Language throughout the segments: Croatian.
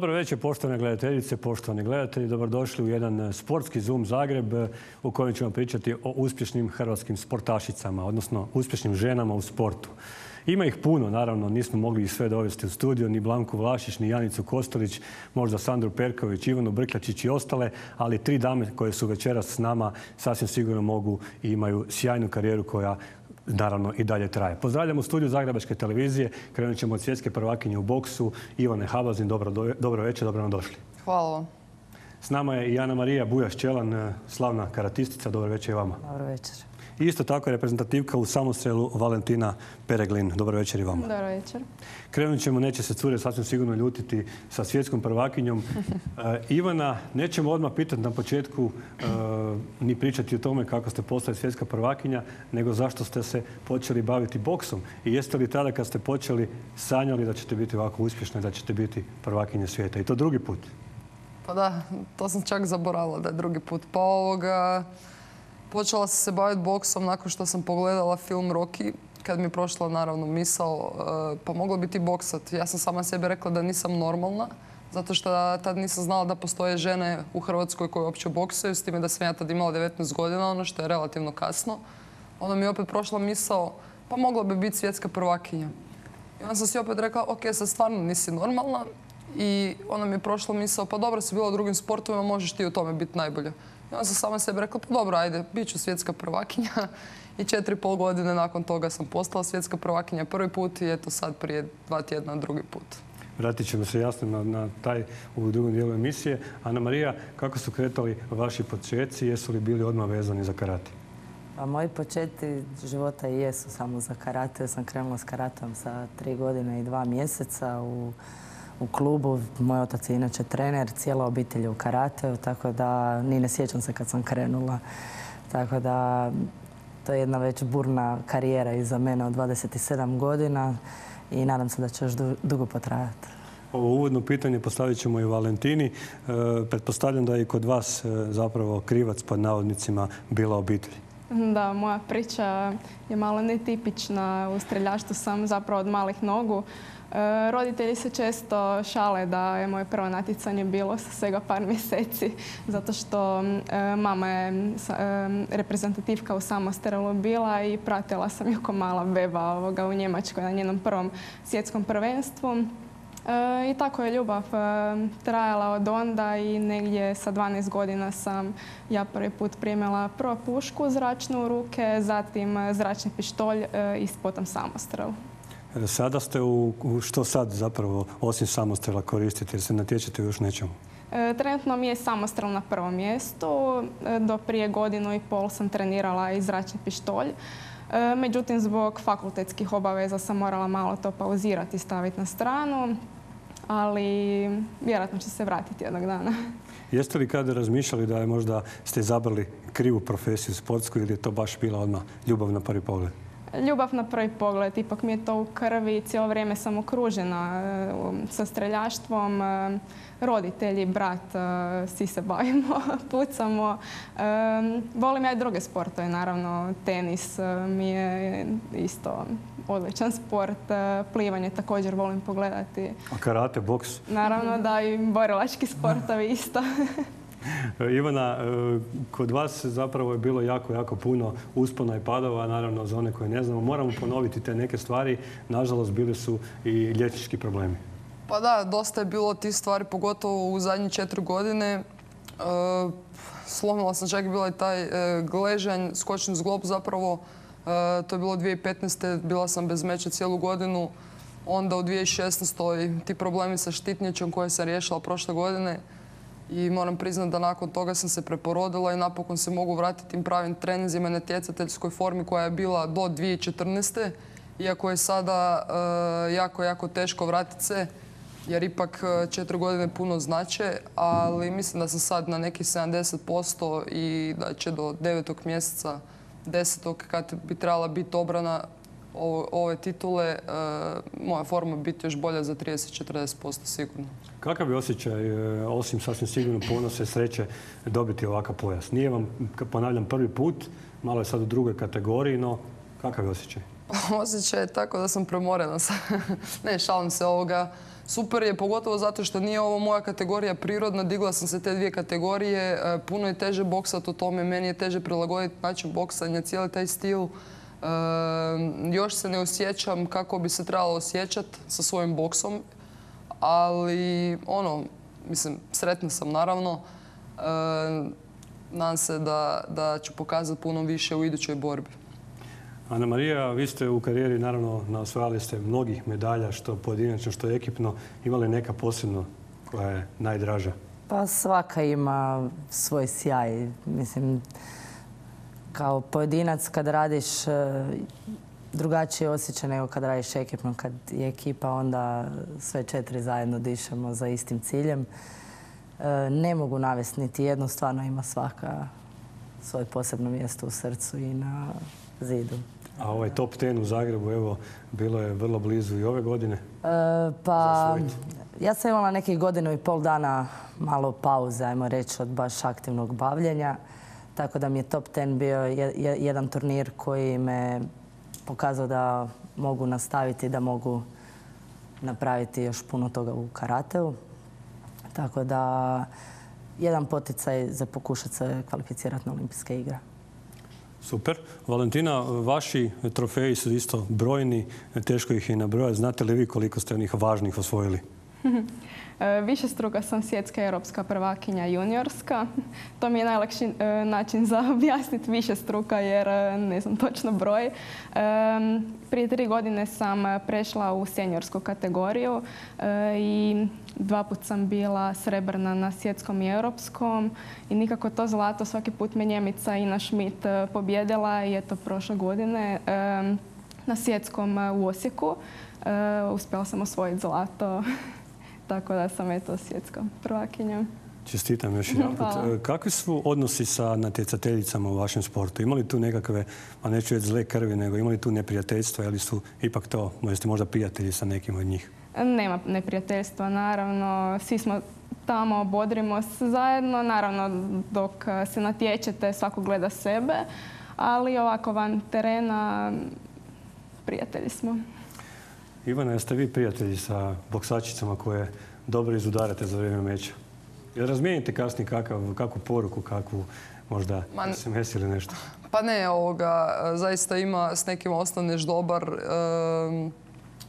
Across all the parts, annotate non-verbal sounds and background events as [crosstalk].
Dobro večer, poštovane gledateljice, poštovani gledatelji. Dobrodošli u jedan e, sportski Zoom Zagreb e, u kojem ćemo pričati o uspješnim hrvatskim sportašicama, odnosno uspješnim ženama u sportu. Ima ih puno, naravno, nismo mogli ih sve dovesti u studio, ni Blanku Vlašić, ni Janicu Kostolić, možda Sandru Perković, Ivanu Brkljačić i ostale, ali tri dame koje su večeras s nama sasvim sigurno mogu i imaju sjajnu karijeru koja naravno i dalje traje. Pozdravljam u studiju Zagrebačke televizije. Krenut ćemo od svjetske prvakinje u boksu. Ivane Habazin, dobro, dobro večer, dobro nam došli. Hvala vam. S nama je i Ana Marija Bujaš-Čelan, slavna karatistica. Dobro večer i vama. Dobro večer. I isto tako je reprezentativka u samostrelu Valentina Pereglin. Dobro večer i vama. Dobro večer. Krenut ćemo, neće se cure sasvim sigurno ljutiti sa svjetskom prvakinjom. [laughs] E, Ivana, nećemo odmah pitati na početku e, ni pričati o tome kako ste postali svjetska prvakinja, nego zašto ste se počeli baviti boksom. I jeste li tada kad ste počeli sanjali da ćete biti ovako uspješni, da ćete biti prvakinja svijeta? I to drugi put? Pa da, to sam čak zaboravila da je drugi put. Pa ovoga... Počela sam se baviti boksom nakon što sam pogledala film Rocky, kad mi je prošla naravno misao, e, pa moglo biti boksat. Ja sam sama sebi rekla da nisam normalna, zato što tad nisam znala da postoje žene u Hrvatskoj koje uopće boksaju, s time da sam ja tad imala 19 godina, ono što je relativno kasno. Onda mi je opet prošla misao, pa mogla bi biti svjetska prvakinja. I onda sam si opet rekla, ok, sad stvarno nisi normalna. I onda mi je prošla misao, pa dobro si bila u drugim sportovima, možeš ti u tome biti najbolja. Ja sam sama sebi rekla, pa dobro, ajde, bit ću svjetska prvakinja. I četiri pol godine nakon toga sam postala svjetska prvakinja prvi put i eto sad prije dva tjedna drugi put. Vratit ćemo se jasno na, taj u drugom dijelu emisije. Ana Marija, kako su kretali vaši početci? Jesu li bili odmah vezani za karate? Pa moji početci života i jesu samo za karate. Ja sam krenula s karatom sa tri godine i dva mjeseca u u klubu. Moj otac je inače trener, cijela obitelj je u karateu, tako da ni ne sjećam se kad sam krenula. Tako da to je jedna već burna karijera iza mene od 27 godina i nadam se da će još dugo potrajati. Ovo uvodno pitanje postavit ćemo i Valentini. E, pretpostavljam da je i kod vas e, zapravo krivac pod navodnicima bila obitelj. Da, moja priča je malo netipična. U streljaštu sam zapravo od malih nogu. E, roditelji se često šale da je moje prvo natjecanje bilo sa svega par [laughs] mjeseci zato što e, mama je e, reprezentativka u samostrelu bila i pratila sam ju ko mala beba ovoga, u Njemačkoj na njenom prvom svjetskom prvenstvu. I tako je ljubav trajala od onda i negdje sa 12 godina sam ja prvi put primjela prvo pušku zračnu u ruke, zatim zračni pištolj i potom samostrel. Sada ste u, što sad zapravo osim samostrela koristite jer se natječete još nečemu? E, trenutno mi je samostrel na prvom mjestu. E, do prije godinu i pol sam trenirala i zračni pištolj. E, međutim, zbog fakultetskih obaveza sam morala malo to pauzirati i staviti na stranu. Ali vjerojatno će se vratiti jednog dana. Jeste li kada razmišljali da je možda ste izabrali krivu profesiju sportsku ili je to baš bila odmah ljubav na prvi pogled? Ljubav na prvi pogled, ipak mi je to u krvi, cijelo vrijeme sam okružena e, sa streljaštvom, e, roditelji, brat, e, svi se bavimo, [laughs] pucamo. Volim ja i druge sportove, naravno, tenis mi je isto odličan sport, plivanje također volim pogledati. A karate, boks? Naravno da i borilački sportovi isto. [laughs] [laughs] Ivana, e, kod vas zapravo je bilo jako, jako puno uspona i padova, naravno za one koje ne znamo. Moramo ponoviti te neke stvari. Nažalost, bili su i liječnički problemi. Pa da, dosta je bilo tih stvari, pogotovo u zadnje četiri godine. E, slomila sam čak bila i taj e, gležanj, skočni zglob zapravo. To je bilo 2015. Bila sam bez meča cijelu godinu. Onda u 2016. ti problemi sa štitnjačom koje sam riješila prošle godine i moram priznati da nakon toga sam se preporodila i napokon se mogu vratiti tim pravim treninzima i natjecateljskoj formi koja je bila do 2014. Iako je sada eh, jako, jako teško vratiti se jer ipak eh, četiri godine puno znače, ali mislim da sam sad na nekih 70% i da će do devetog mjeseca, desetog, kad bi trebala biti obrana ove titule, e, moja forma biti još bolja za 30-40% sigurno. Kakav bi osjećaj, e, osim sasvim sigurno ponose sreće, dobiti ovakav pojas? Nije vam, ponavljam, prvi put, malo je sad u drugoj kategoriji, no kakav je osjećaj? [laughs] osjećaj je tako da sam premorena. [laughs] ne, šalim se ovoga. Super je, pogotovo zato što nije ovo moja kategorija prirodna, digla sam se te dvije kategorije, e, puno je teže boksat u tome, meni je teže prilagoditi način boksanja, cijeli taj stil. E, još se ne osjećam kako bi se trebalo osjećati sa svojim boksom, ali ono, mislim, sretna sam naravno. E, nadam se da, da ću pokazati puno više u idućoj borbi. Ana Marija, vi ste u karijeri naravno osvajali ste mnogih medalja, što pojedinačno, što ekipno. Imali neka posebno koja je najdraža? Pa svaka ima svoj sjaj. Mislim, kao pojedinac kad radiš e, drugačije osjećaj nego kad radiš ekipno. Kad je ekipa onda sve četiri zajedno dišemo za istim ciljem. E, ne mogu navesti niti jednu, stvarno ima svaka svoje posebno mjesto u srcu i na zidu. A ovaj top ten u Zagrebu, evo, bilo je vrlo blizu i ove godine. E, pa, ja sam imala nekih godinu i pol dana malo pauze, ajmo reći, od baš aktivnog bavljenja. Tako da mi je top ten bio jedan turnir koji me pokazao da mogu nastaviti, da mogu napraviti još puno toga u karateu. Tako da, jedan poticaj za pokušati se kvalificirati na olimpijske igre. Super. Valentina, vaši trofeji su isto brojni, teško ih je nabrojati. Znate li vi koliko ste onih važnih osvojili? [laughs] E, više struka sam svjetska europska prvakinja juniorska. To mi je najlakši e, način za [laughs] objasniti više struka jer e, ne znam točno broj. Prije tri godine sam prešla u seniorsku kategoriju i dva put sam bila srebrna na svjetskom i europskom i nikako to zlato svaki put me Njemica Ina Schmidt pobjedila i eto prošle godine na svjetskom u Osijeku uspjela sam osvojiti zlato [laughs] tako da sam eto svjetska prvakinja. Čestitam još [laughs] jedan put. Kakvi su odnosi sa natjecateljicama u vašem sportu? Imali tu nekakve, a neću reći zle krvi, nego imali tu neprijateljstva ili su ipak to, jeste možda prijatelji sa nekim od njih? Nema neprijateljstva, naravno. Svi smo tamo, bodrimo se zajedno. Naravno, dok se natječete, svako gleda sebe. Ali ovako van terena, prijatelji smo. Ivana, jeste vi prijatelji sa boksačicama koje dobro izudarate za vrijeme meća? Jel razmijenite kasnije kakvu poruku, kakvu možda SMS ili nešto? Pa ne, ovoga, zaista ima s nekim ostaneš dobar,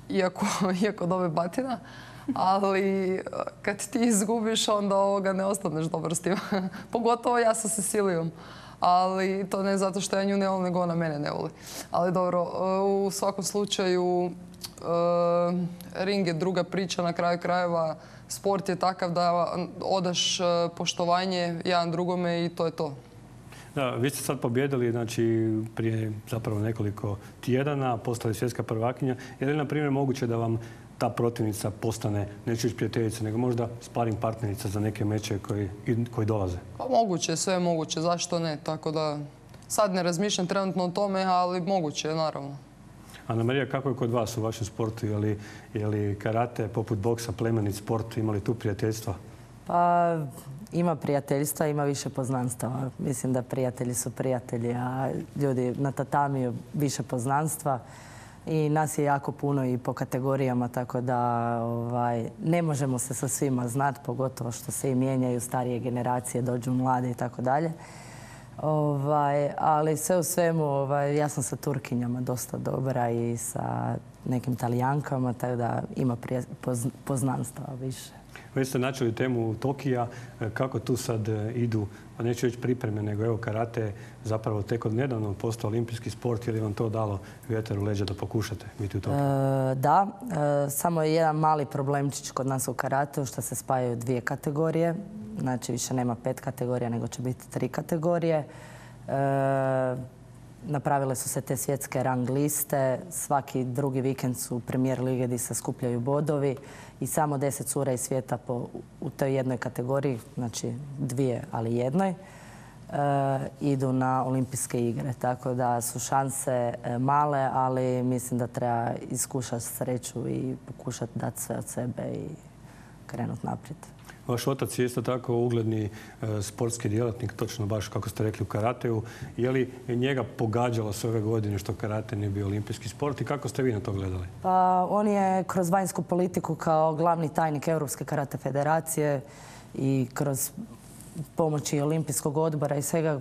iako, [laughs] iako dobe batina. Ali kad ti izgubiš, onda ovoga ne ostaneš dobar s tim. [laughs] Pogotovo ja sa Cecilijom. Ali to ne zato što ja nju ne volim, nego ona mene ne voli. Ali dobro, u svakom slučaju Eh, ring je druga priča na kraju krajeva. Sport je takav da odaš eh, poštovanje jedan drugome i to je to. Da, vi ste sad pobjedili znači, prije zapravo nekoliko tjedana, postali svjetska prvakinja. Je li, na primjer, moguće da vam ta protivnica postane, neću iz prijateljica, nego možda sparing partnerica za neke meče koji, koji dolaze? Pa moguće, sve je moguće, zašto ne? Tako da sad ne razmišljam trenutno o tome, ali moguće je, naravno. Ana Marija, kako je kod vas u vašem sportu? Je li, karate poput boksa plemenit sport? Ima li tu prijateljstva? Pa ima prijateljstva, ima više poznanstava. Mislim da prijatelji su prijatelji, a ljudi na tatamiju više poznanstva. I nas je jako puno i po kategorijama, tako da ovaj, ne možemo se sa svima znati, pogotovo što se i mijenjaju starije generacije, dođu mlade i tako dalje. Ovaj, ali sve u svemu, ovaj, ja sam sa Turkinjama dosta dobra i sa nekim Talijankama, tako da ima poznanstva više. Vi ste načeli temu Tokija, kako tu sad e, idu, pa neću reći pripreme, nego evo karate zapravo tek od nedavno postao olimpijski sport, je li vam to dalo vjetar u leđa da pokušate biti u Tokiju? E, da, e, samo je jedan mali problemčić kod nas u karateu što se spajaju dvije kategorije. Znači više nema pet kategorija, nego će biti tri kategorije. E, napravile su se te svjetske rang liste. Svaki drugi vikend su premijer lige gdje se skupljaju bodovi i samo deset cura iz svijeta u toj jednoj kategoriji, znači dvije, ali jednoj, e, idu na olimpijske igre. Tako da su šanse e, male, ali mislim da treba iskušati sreću i pokušati dati sve od sebe i krenuti naprijed. Vaš otac je isto tako ugledni e, sportski djelatnik, točno baš kako ste rekli u karateu. Je li njega pogađalo sve ove godine što karate nije bio olimpijski sport i kako ste vi na to gledali? Pa on je kroz vanjsku politiku kao glavni tajnik Europske karate federacije i kroz pomoći olimpijskog odbora i svega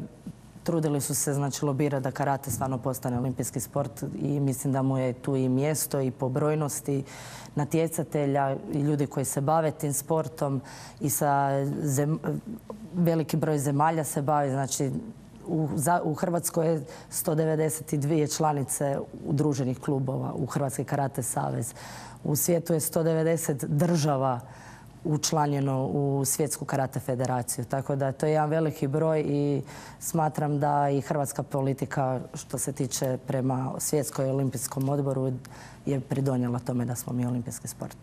trudili su se znači lobirati da karate stvarno postane olimpijski sport i mislim da mu je tu i mjesto i po brojnosti natjecatelja i ljudi koji se bave tim sportom i sa veliki broj zemalja se bavi. Znači, u, u Hrvatskoj je 192 članice udruženih klubova u Hrvatski karate savez. U svijetu je 190 država učlanjeno u Svjetsku karate federaciju. Tako da to je jedan veliki broj i smatram da i hrvatska politika što se tiče prema Svjetskom olimpijskom odboru je pridonjela tome da smo mi olimpijski sport.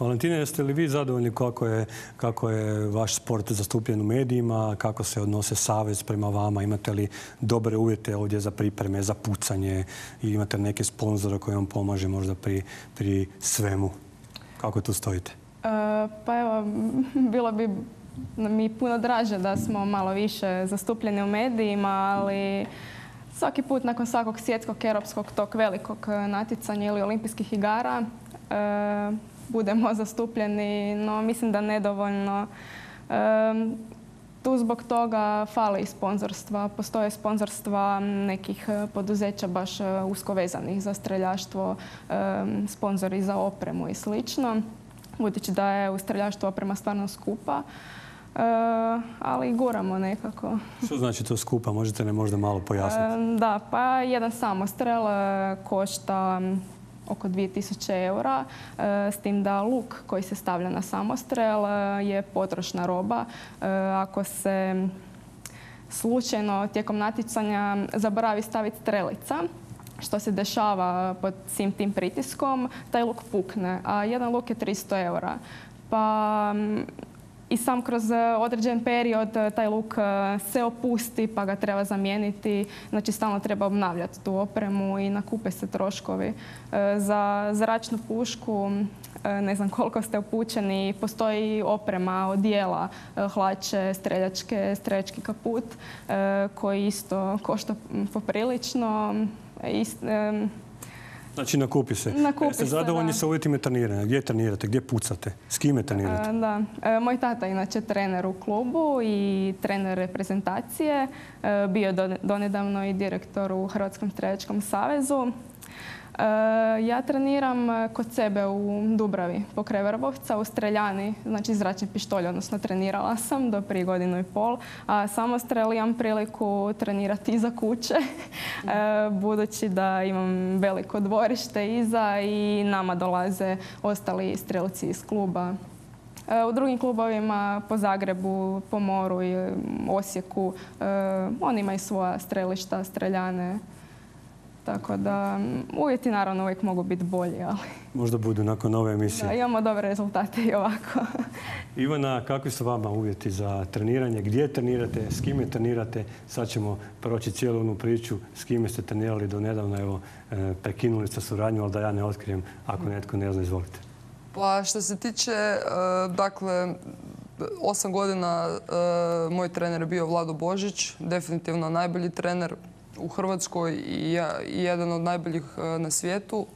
Valentina, jeste li vi zadovoljni kako je, kako je vaš sport zastupljen u medijima, kako se odnose savez prema vama, imate li dobre uvjete ovdje za pripreme, za pucanje i imate neke sponzore koji vam pomaže možda pri, pri svemu? Kako tu stojite? E, pa evo, [laughs] bilo bi mi puno draže da smo malo više zastupljeni u medijima, ali svaki put nakon svakog svjetskog, europskog, tog velikog natjecanja ili olimpijskih igara e, budemo [laughs] zastupljeni, no mislim da nedovoljno. Tu zbog toga fali sponzorstva. Postoje sponzorstva nekih poduzeća baš usko vezanih za streljaštvo, sponzori za opremu i slično budući da je u streljaštvu oprema stvarno skupa. E, ali guramo nekako. Što znači to skupa? Možete ne možda malo pojasniti? E, da, pa jedan samostrel e, košta oko 2000 eura, s tim da luk koji se stavlja na samostrel je potrošna roba. Ako se slučajno tijekom natjecanja zaboravi staviti strelica, što se dešava pod svim tim pritiskom, taj luk pukne, a jedan luk je 300 eura. Pa mm, i sam kroz određen period e, taj luk e, se opusti pa ga treba zamijeniti. Znači stalno treba obnavljati tu opremu i nakupe se troškovi. E, za zračnu pušku ne znam koliko ste upućeni, postoji oprema, odijela, hlače, streljačke, streljački kaput koji isto košta poprilično. Znači nakupi se. Nakupi Jeste zadovoljni sa uvjetima treniranja? Gdje trenirate? Gdje pucate? S kime trenirate? Da. E, moj tata je inače trener u klubu i trener reprezentacije. E, bio donedavno i direktor u Hrvatskom streljačkom savezu. E, ja treniram e, kod sebe u Dubravi, pokraj Vrbovca, u Streljani, znači zračni pištolj, odnosno trenirala sam do prije godinu i pol, a samo imam priliku trenirati iza kuće, [laughs] e, budući da imam veliko dvorište iza i nama dolaze ostali strelci iz kluba. U drugim klubovima po Zagrebu, po Moru i Osijeku, oni imaju svoja strelišta, streljane, tako da uvjeti naravno uvijek mogu biti bolji, ali... Možda budu nakon ove emisije. Da, imamo dobre rezultate i ovako. [laughs] Ivana, kakvi su vama uvjeti za treniranje? Gdje trenirate? S kime trenirate? Sad ćemo proći cijelu onu priču s kime ste trenirali do nedavno. Evo, e, prekinuli ste suradnju, ali da ja ne otkrijem ako netko ne zna, izvolite. Pa što se tiče, e, dakle, osam godina e, moj trener je bio Vlado Božić, definitivno najbolji trener u Hrvatskoj i jedan od najboljih e, na svijetu.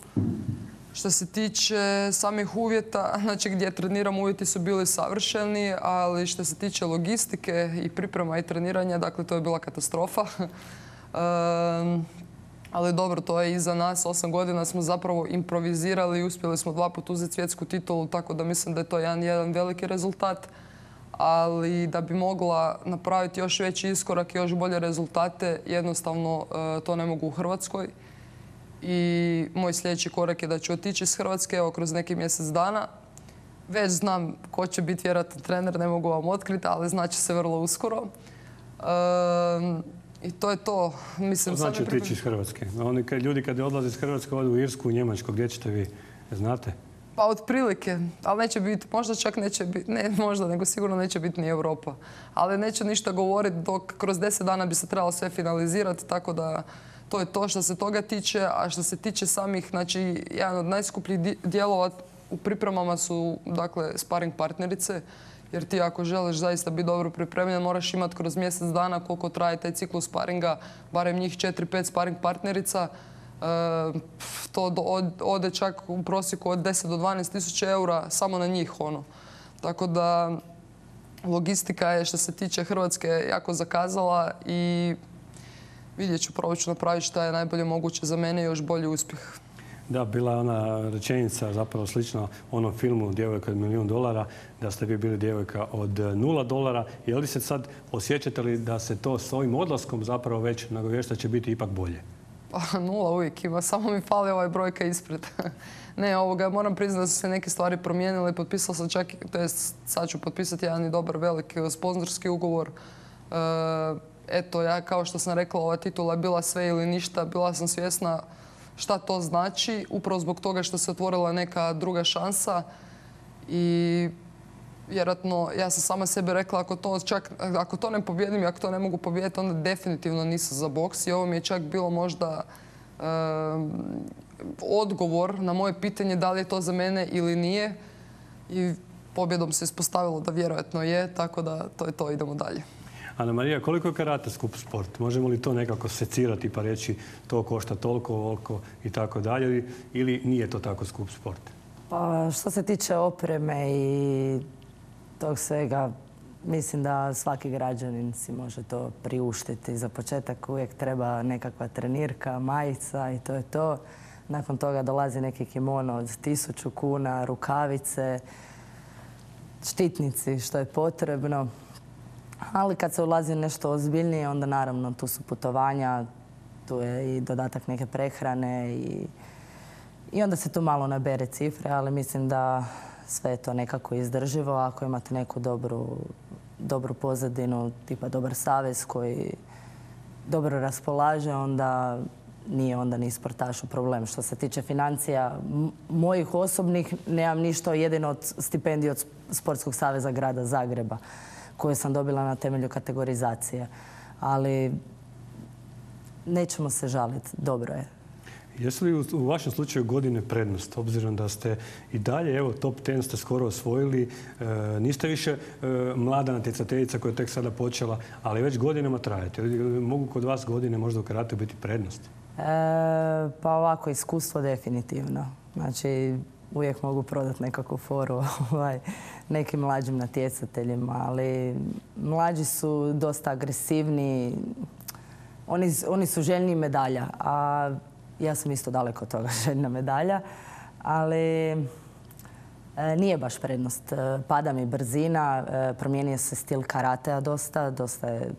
Što se tiče samih uvjeta, [laughs] znači gdje treniram uvjeti su bili savršeni, ali što se tiče logistike i priprema i treniranja, dakle to je bila katastrofa. [laughs] ali dobro, to je iza nas. Osam godina smo zapravo improvizirali i uspjeli smo dva put uzeti svjetsku titulu, tako da mislim da je to jedan, jedan veliki rezultat ali da bi mogla napraviti još veći iskorak i još bolje rezultate, jednostavno e, to ne mogu u Hrvatskoj. I moj sljedeći korak je da ću otići iz Hrvatske evo, kroz neki mjesec dana. Već znam ko će biti vjerojatno trener, ne mogu vam otkriti, ali znači se vrlo uskoro. I to je to. Mislim, znači otići iz Hrvatske? Oni, ljudi kad odlaze iz Hrvatske odu u Irsku, u Njemačku, gdje ćete vi? Znate? Pa otprilike, ali neće biti, možda čak neće biti, ne možda, nego sigurno neće biti ni Europa. Ali neće ništa govoriti dok kroz deset dana bi se trebalo sve finalizirati, tako da to je to što se toga tiče. A što se tiče samih, znači, jedan od najskupljih dijelova u pripremama su dakle sparring partnerice jer ti ako želiš zaista biti dobro pripremljen moraš imati kroz mjesec dana koliko traje taj ciklus sparinga, barem njih 4-5 sparing partnerica. E, to ode čak u prosjeku od 10 do 12 tisuća eura samo na njih ono. Tako da logistika je što se tiče Hrvatske jako zakazala i vidjet ću, probat ću napraviti šta je najbolje moguće za mene i još bolji uspjeh. Da, bila je ona rečenica zapravo slična onom filmu Djevojka od milijun dolara, da ste vi bili djevojka od nula dolara. Je li se sad osjećate li da se to s ovim odlaskom zapravo već nagovješta će biti ipak bolje? Pa [laughs] nula uvijek ima, samo mi fali ovaj brojka ispred. [laughs] ne, ovoga, moram priznati da su se neke stvari promijenile. Potpisala sam čak, to jest sad ću potpisati jedan i dobar veliki sponzorski ugovor. E, eto, ja kao što sam rekla, ova titula je bila sve ili ništa. Bila sam svjesna šta to znači, upravo zbog toga što se otvorila neka druga šansa i vjerojatno ja sam sama sebi rekla ako to čak, ako to ne pobjedim i ako to ne mogu pobijediti onda definitivno nisam za boks i ovo mi je čak bilo možda odgovor na moje pitanje da li je to za mene ili nije i pobjedom se ispostavilo da vjerojatno je, tako da to je to, idemo dalje. Ana Marija, koliko je karate skup sport? Možemo li to nekako secirati pa reći to košta toliko, ovoliko i tako dalje ili nije to tako skup sport? Pa što se tiče opreme i tog svega, mislim da svaki građanin si može to priuštiti. Za početak uvijek treba nekakva trenirka, majica i to je to. Nakon toga dolazi neki kimono od tisuću kuna, rukavice, štitnici što je potrebno. Ali kad se ulazi nešto ozbiljnije, onda naravno tu su putovanja, tu je i dodatak neke prehrane i, i onda se tu malo nabere cifre, ali mislim da sve je to nekako izdrživo. Ako imate neku dobru, dobru pozadinu, tipa dobar savez koji dobro raspolaže, onda nije onda ni sportašu problem. Što se tiče financija, mojih osobnih nemam ništa jedino od stipendije od Sportskog saveza grada Zagreba koje sam dobila na temelju kategorizacije. Ali nećemo se žaliti, dobro je. Jesu li u, vašem slučaju godine prednost, obzirom da ste i dalje, evo, top 10 ste skoro osvojili, e, niste više e, mlada natjecateljica koja je tek sada počela, ali već godinama trajete. Mogu kod vas godine možda u karate biti prednost? E, pa ovako, iskustvo definitivno. Znači, uvijek mogu prodati nekakvu foru [laughs] ovaj, nekim mlađim natjecateljima, ali mlađi su dosta agresivni, oni, oni su željni medalja, a ja sam isto daleko od toga [laughs] željna medalja, ali e, nije baš prednost. E, pada mi brzina, e, promijenio se stil karatea dosta, dosta je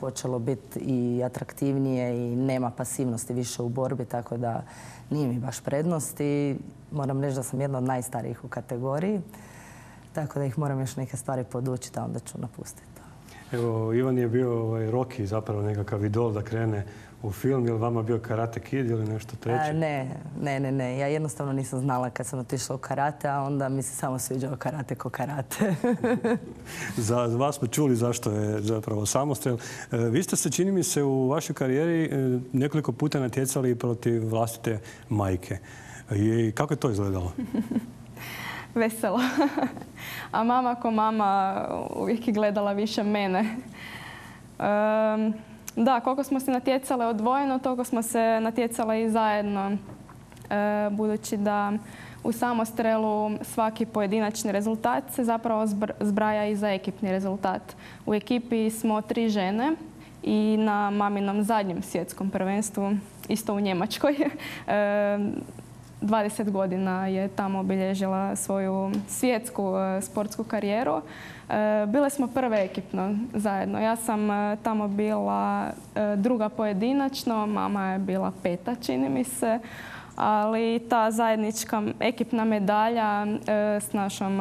počelo biti i atraktivnije i nema pasivnosti više u borbi, tako da nije mi baš prednost i moram reći da sam jedna od najstarijih u kategoriji, tako da ih moram još neke stvari podučiti, a onda ću napustiti. Evo, Ivan je bio ovaj, Roki zapravo nekakav idol da krene u film? Je li vama bio Karate Kid ili nešto treće? ne, ne, ne, ne. Ja jednostavno nisam znala kad sam otišla u karate, a onda mi se samo sviđao karate ko karate. [laughs] Za vas smo čuli zašto je zapravo samostrel. E, vi ste se, čini mi se, u vašoj karijeri e, nekoliko puta natjecali protiv vlastite majke. I kako je to izgledalo? [laughs] Veselo. [laughs] a mama ko mama uvijek je gledala više mene. Da, koliko smo se natjecale odvojeno, toliko smo se natjecale i zajedno. E, budući da u samostrelu svaki pojedinačni rezultat se zapravo zbraja i za ekipni rezultat. U ekipi smo tri žene i na maminom zadnjem svjetskom prvenstvu, isto u Njemačkoj, [laughs] 20 godina je tamo obilježila svoju svjetsku e, sportsku karijeru. E, bile smo prve ekipno zajedno. Ja sam e, tamo bila druga pojedinačno, mama je bila peta, čini mi se. Ali ta zajednička ekipna medalja s našom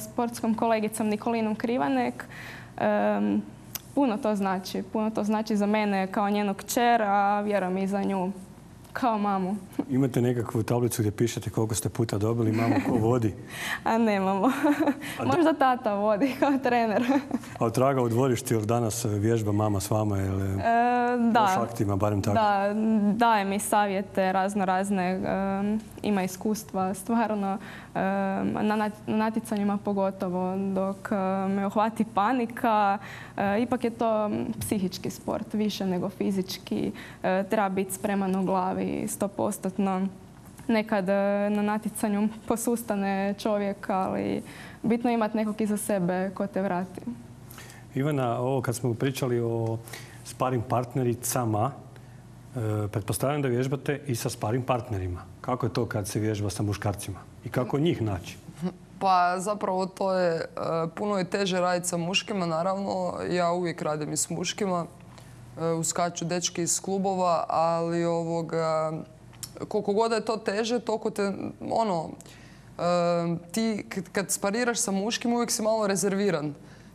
sportskom kolegicom Nikolinom Krivanek puno to znači. Puno to znači za mene kao njenog kćer, a vjerujem i za nju kao mamu. Imate nekakvu tablicu gdje pišete koliko ste puta dobili, mamu ko vodi? [laughs] A nemamo. Možda tata vodi kao trener. A od traga u dvorištu, jel danas vježba mama s vama? Jel, E, da. aktima, barem tako? Da, daje mi savjete razno razne, ima iskustva stvarno na nat- na natjecanjima pogotovo dok me uhvati panika. e, ipak je to psihički sport više nego fizički. E, treba biti spreman u glavi stopostotno. Nekad e, na natjecanju posustane čovjek, ali bitno je imati nekog iza sebe ko te vrati. Ivana, ovo kad smo pričali o sparing partnericama, e, pretpostavljam da vježbate i sa sparing partnerima. Kako je to kad se vježba sa muškarcima? I kako njih naći? Pa zapravo to je, e, puno je teže raditi sa muškima, naravno. Ja uvijek radim i s muškima. Uskaču dečki iz klubova, ali ovoga, koliko god je to teže, toliko te, ono, ti kad- spariraš sa muškim uvijek si malo rezerviran.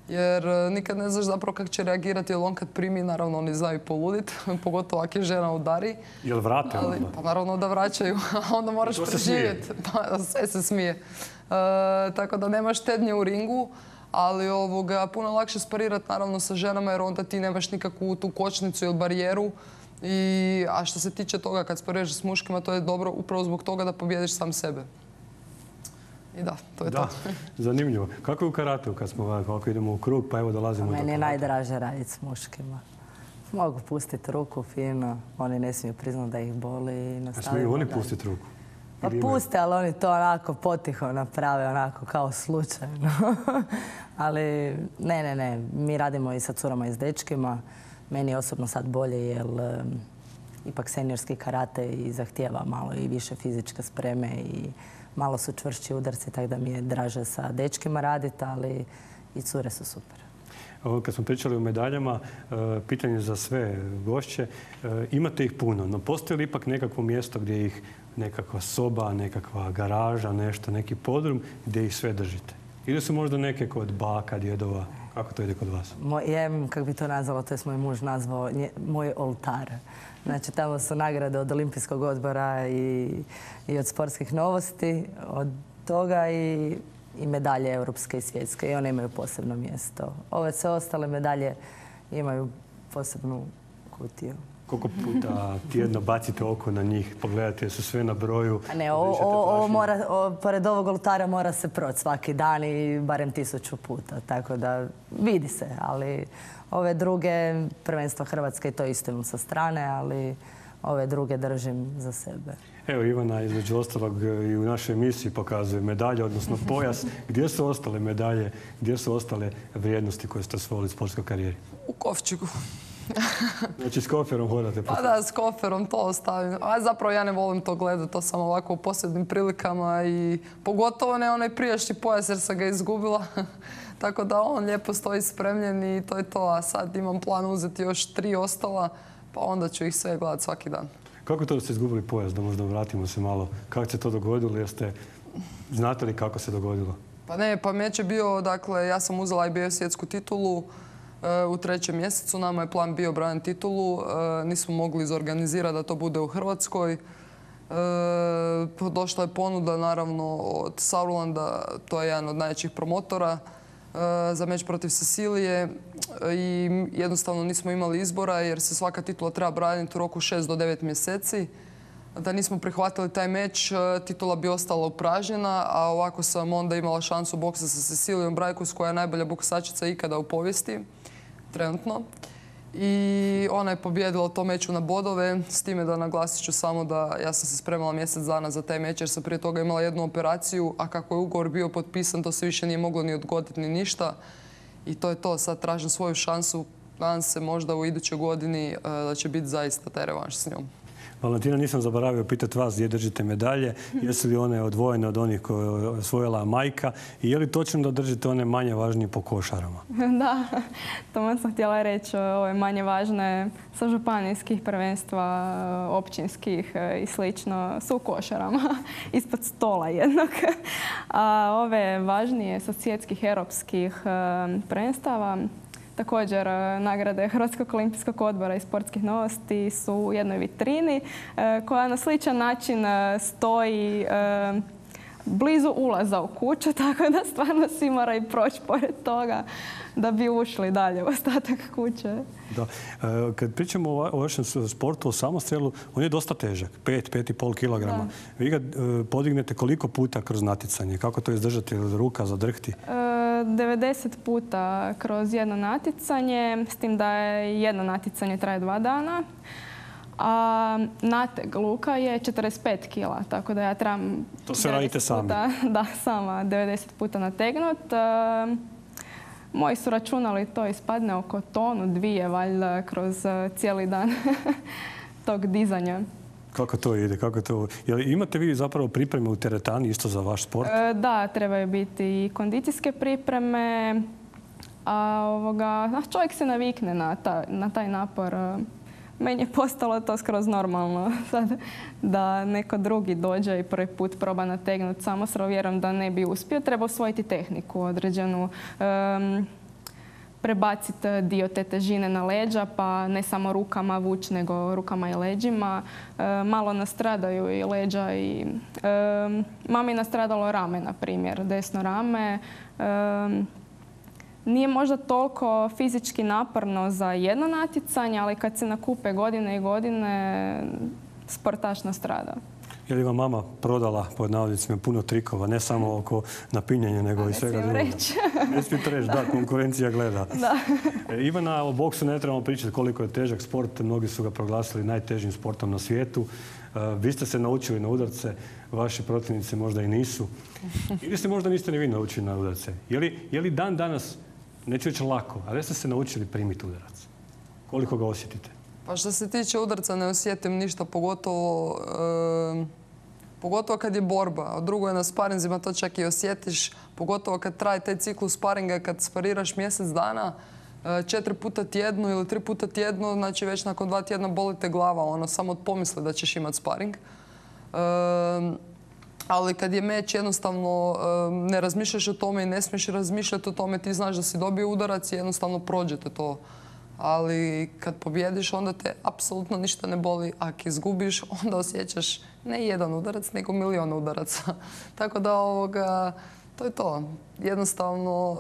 Jer e, nikad ne znaš zapravo kako će reagirati, jer on kad primi, naravno oni znaju poludit, [laughs] pogotovo ako je žena udari. Jel vrate Ali, onda? pa naravno da vraćaju, [laughs] a onda moraš preživjeti. Da, [laughs] sve se smije. E, tako da nemaš štednje u ringu, ali ovoga, puno je lakše sparirati naravno sa ženama jer onda ti nemaš nikakvu tu kočnicu ili barijeru. I, a što se tiče toga kad spariraš s muškima, to je dobro upravo zbog toga da pobjediš sam sebe. I da, to je Da, to. [laughs] zanimljivo. Kako je u karateu kad smo ovako, ako idemo u krug, pa evo dolazimo do Meni je najdraže raditi s muškima. Mogu pustiti ruku fino, oni ne smiju priznati da ih boli i A smiju oni pustiti ruku? Pa puste, ali oni to onako potiho naprave, onako kao slučajno. [laughs] ali ne, ne, ne, mi radimo i sa curama i s dečkima. Meni je osobno sad bolje jer ipak seniorski karate i zahtijeva malo i više fizičke spreme i malo su čvršći udarci, tako da mi je draže sa dečkima raditi, ali i cure su super. Kad smo pričali o medaljama, e, pitanje za sve gošće, e, imate ih puno, no postoji li ipak nekakvo mjesto gdje ih nekakva soba, nekakva garaža, nešto, neki podrum gdje ih sve držite? Ili su možda neke kod baka, djedova? Kako to ide kod vas? Moj, jem, kako bi to nazvalo, to je moj muž nazvao, nje- moj oltar. Znači, tamo su nagrade od olimpijskog odbora i, i od sportskih novosti, od toga i, i medalje europske i svjetske. I one imaju posebno mjesto. Ove sve ostale medalje imaju posebnu kutiju. Koliko puta tjedno bacite oko na njih, pogledate jesu sve na broju? A ne, prašinu? mora, o- pored ovog oltara mora se proći svaki dan i barem tisuću puta. Tako da vidi se, ali ove druge, prvenstvo Hrvatske, i to isto imam sa strane, ali ove druge držim za sebe. Evo Ivana između ostalog i u našoj emisiji pokazuje medalje, odnosno [laughs] pojas. Gdje su ostale medalje, gdje su ostale vrijednosti koje ste osvojili u sportskoj karijeri? U kovčigu. [laughs] Znači s koferom hodate Pa da, s koferom to ostavim. A zapravo ja ne volim to gledati, to sam ovako u posebnim prilikama i pogotovo ne onaj prijašnji pojas jer sam ga izgubila. [laughs] Tako da on lijepo stoji spremljen i to je to. A sad imam plan uzeti još tri ostala, pa onda ću ih sve gledati svaki dan. Kako to da ste izgubili pojas, da možda vratimo se malo? Kako se to dogodilo? Jeste, znate li kako se dogodilo? Pa ne, pa meč je bio, dakle, ja sam uzela IBF svjetsku titulu u trećem mjesecu. Nama je plan bio braniti titulu. e, nismo mogli izorganizirati da to bude u Hrvatskoj. E, došla je ponuda, naravno, od Saurlanda, to je jedan od najjačih promotora, e, za meč protiv Cecilije i jednostavno nismo imali izbora jer se svaka titula treba braniti u roku 6 do 9 mjeseci. Da nismo prihvatili taj meč, e, titula bi ostala upražnjena, a ovako sam onda imala šansu boksa sa Cecilijom Brajkus koja je najbolja boksačica ikada u povijesti, trenutno. I ona je pobjedila u tom meču na bodove, s time da naglasit ću samo da ja sam se spremala mjesec dana za taj meč jer sam prije toga imala jednu operaciju, a kako je ugovor bio potpisan to se više nije moglo ni odgoditi ni ništa. I to je to, sad tražim svoju šansu, nadam se možda u idućoj godini e, da će biti zaista taj revanš s njom. Valentina, nisam zaboravio pitati vas gdje držite medalje. Jesu li one odvojene od onih koje je osvojila majka? I je li točno da držite one manje važnije po košarama? [laughs] da, to sam htjela reći. Ove manje važne sa županijskih prvenstva, općinskih e, i slično su u košarama [laughs] ispod stola jednog. [laughs] A ove važnije sa svjetskih europskih e, prvenstava također e, nagrade Hrvatskog olimpijskog odbora i sportskih novosti su u jednoj vitrini e, koja na sličan način stoji blizu ulaza u kuću, [laughs] tako da stvarno svi moraju proći pored toga da bi ušli dalje u ostatak kuće. Da. E, kad pričamo o vašem sportu, o samostrelu, on je dosta težak, 5, 5,5 kilograma. Vi ga e, podignete koliko puta kroz natjecanje? Kako to izdržati ruka, zadrhti? 90 e, puta kroz jedno natjecanje, s tim da je jedno natjecanje traje dva dana. A nateg luka je 45 kila, tako da ja trebam... To se radite sami? [laughs] Da, sama 90 puta nategnut. Moji su računali to ispadne oko tonu, dvije valjda kroz e, cijeli dan [laughs] tog dizanja. Kako to ide? Kako to... imate vi zapravo pripreme u teretani isto za vaš sport? E, da, trebaju biti i kondicijske pripreme. A ovoga, čovjek se navikne na, na taj napor. E, meni je postalo to skroz normalno. [laughs] Sad, da neko drugi dođe i prvi put proba nategnuti samo s vjerom da ne bi uspio, treba osvojiti tehniku određenu. Prebaciti dio te težine na leđa, pa ne samo rukama vući, nego rukama i leđima. malo nastradaju i leđa i... mami nastradalo rame, na primjer, desno rame nije možda toliko fizički naporno za jedno natjecanje, ali kad se nakupe godine i godine, sportaš nastrada. Je li vam mama prodala, pod navodnicima, puno trikova, ne samo oko napinjanja, nego i svega druga? Ne smijete reći, da, konkurencija gleda. Da. E, Ivana, o boksu ne trebamo pričati koliko je težak sport. Mnogi su ga proglasili najtežim sportom na svijetu. E, vi ste se naučili na udarce, vaši protivnici možda i nisu. Ili ste možda niste ni vi naučili na udarce. Je li dan danas neću reći lako, ali ste se naučili primiti udarac. Koliko ga osjetite? Pa što se tiče udarca ne osjetim ništa, pogotovo, pogotovo kad je borba. Drugo je na sparinzima, to čak i osjetiš, pogotovo kad traje taj ciklus sparinga, kad spariraš mjesec dana, e, četiri puta tjedno ili tri puta tjedno, znači već nakon dva tjedna boli te glava, ono, samo od pomisle da ćeš imati sparing ali kad je meč jednostavno ne razmišljaš o tome i ne smiješ razmišljati o tome, ti znaš da si dobio udarac i jednostavno prođete to. Ali kad pobjediš onda te apsolutno ništa ne boli. Ako izgubiš onda osjećaš ne jedan udarac nego milion udaraca. [laughs] Tako da ovoga, to je to. Jednostavno,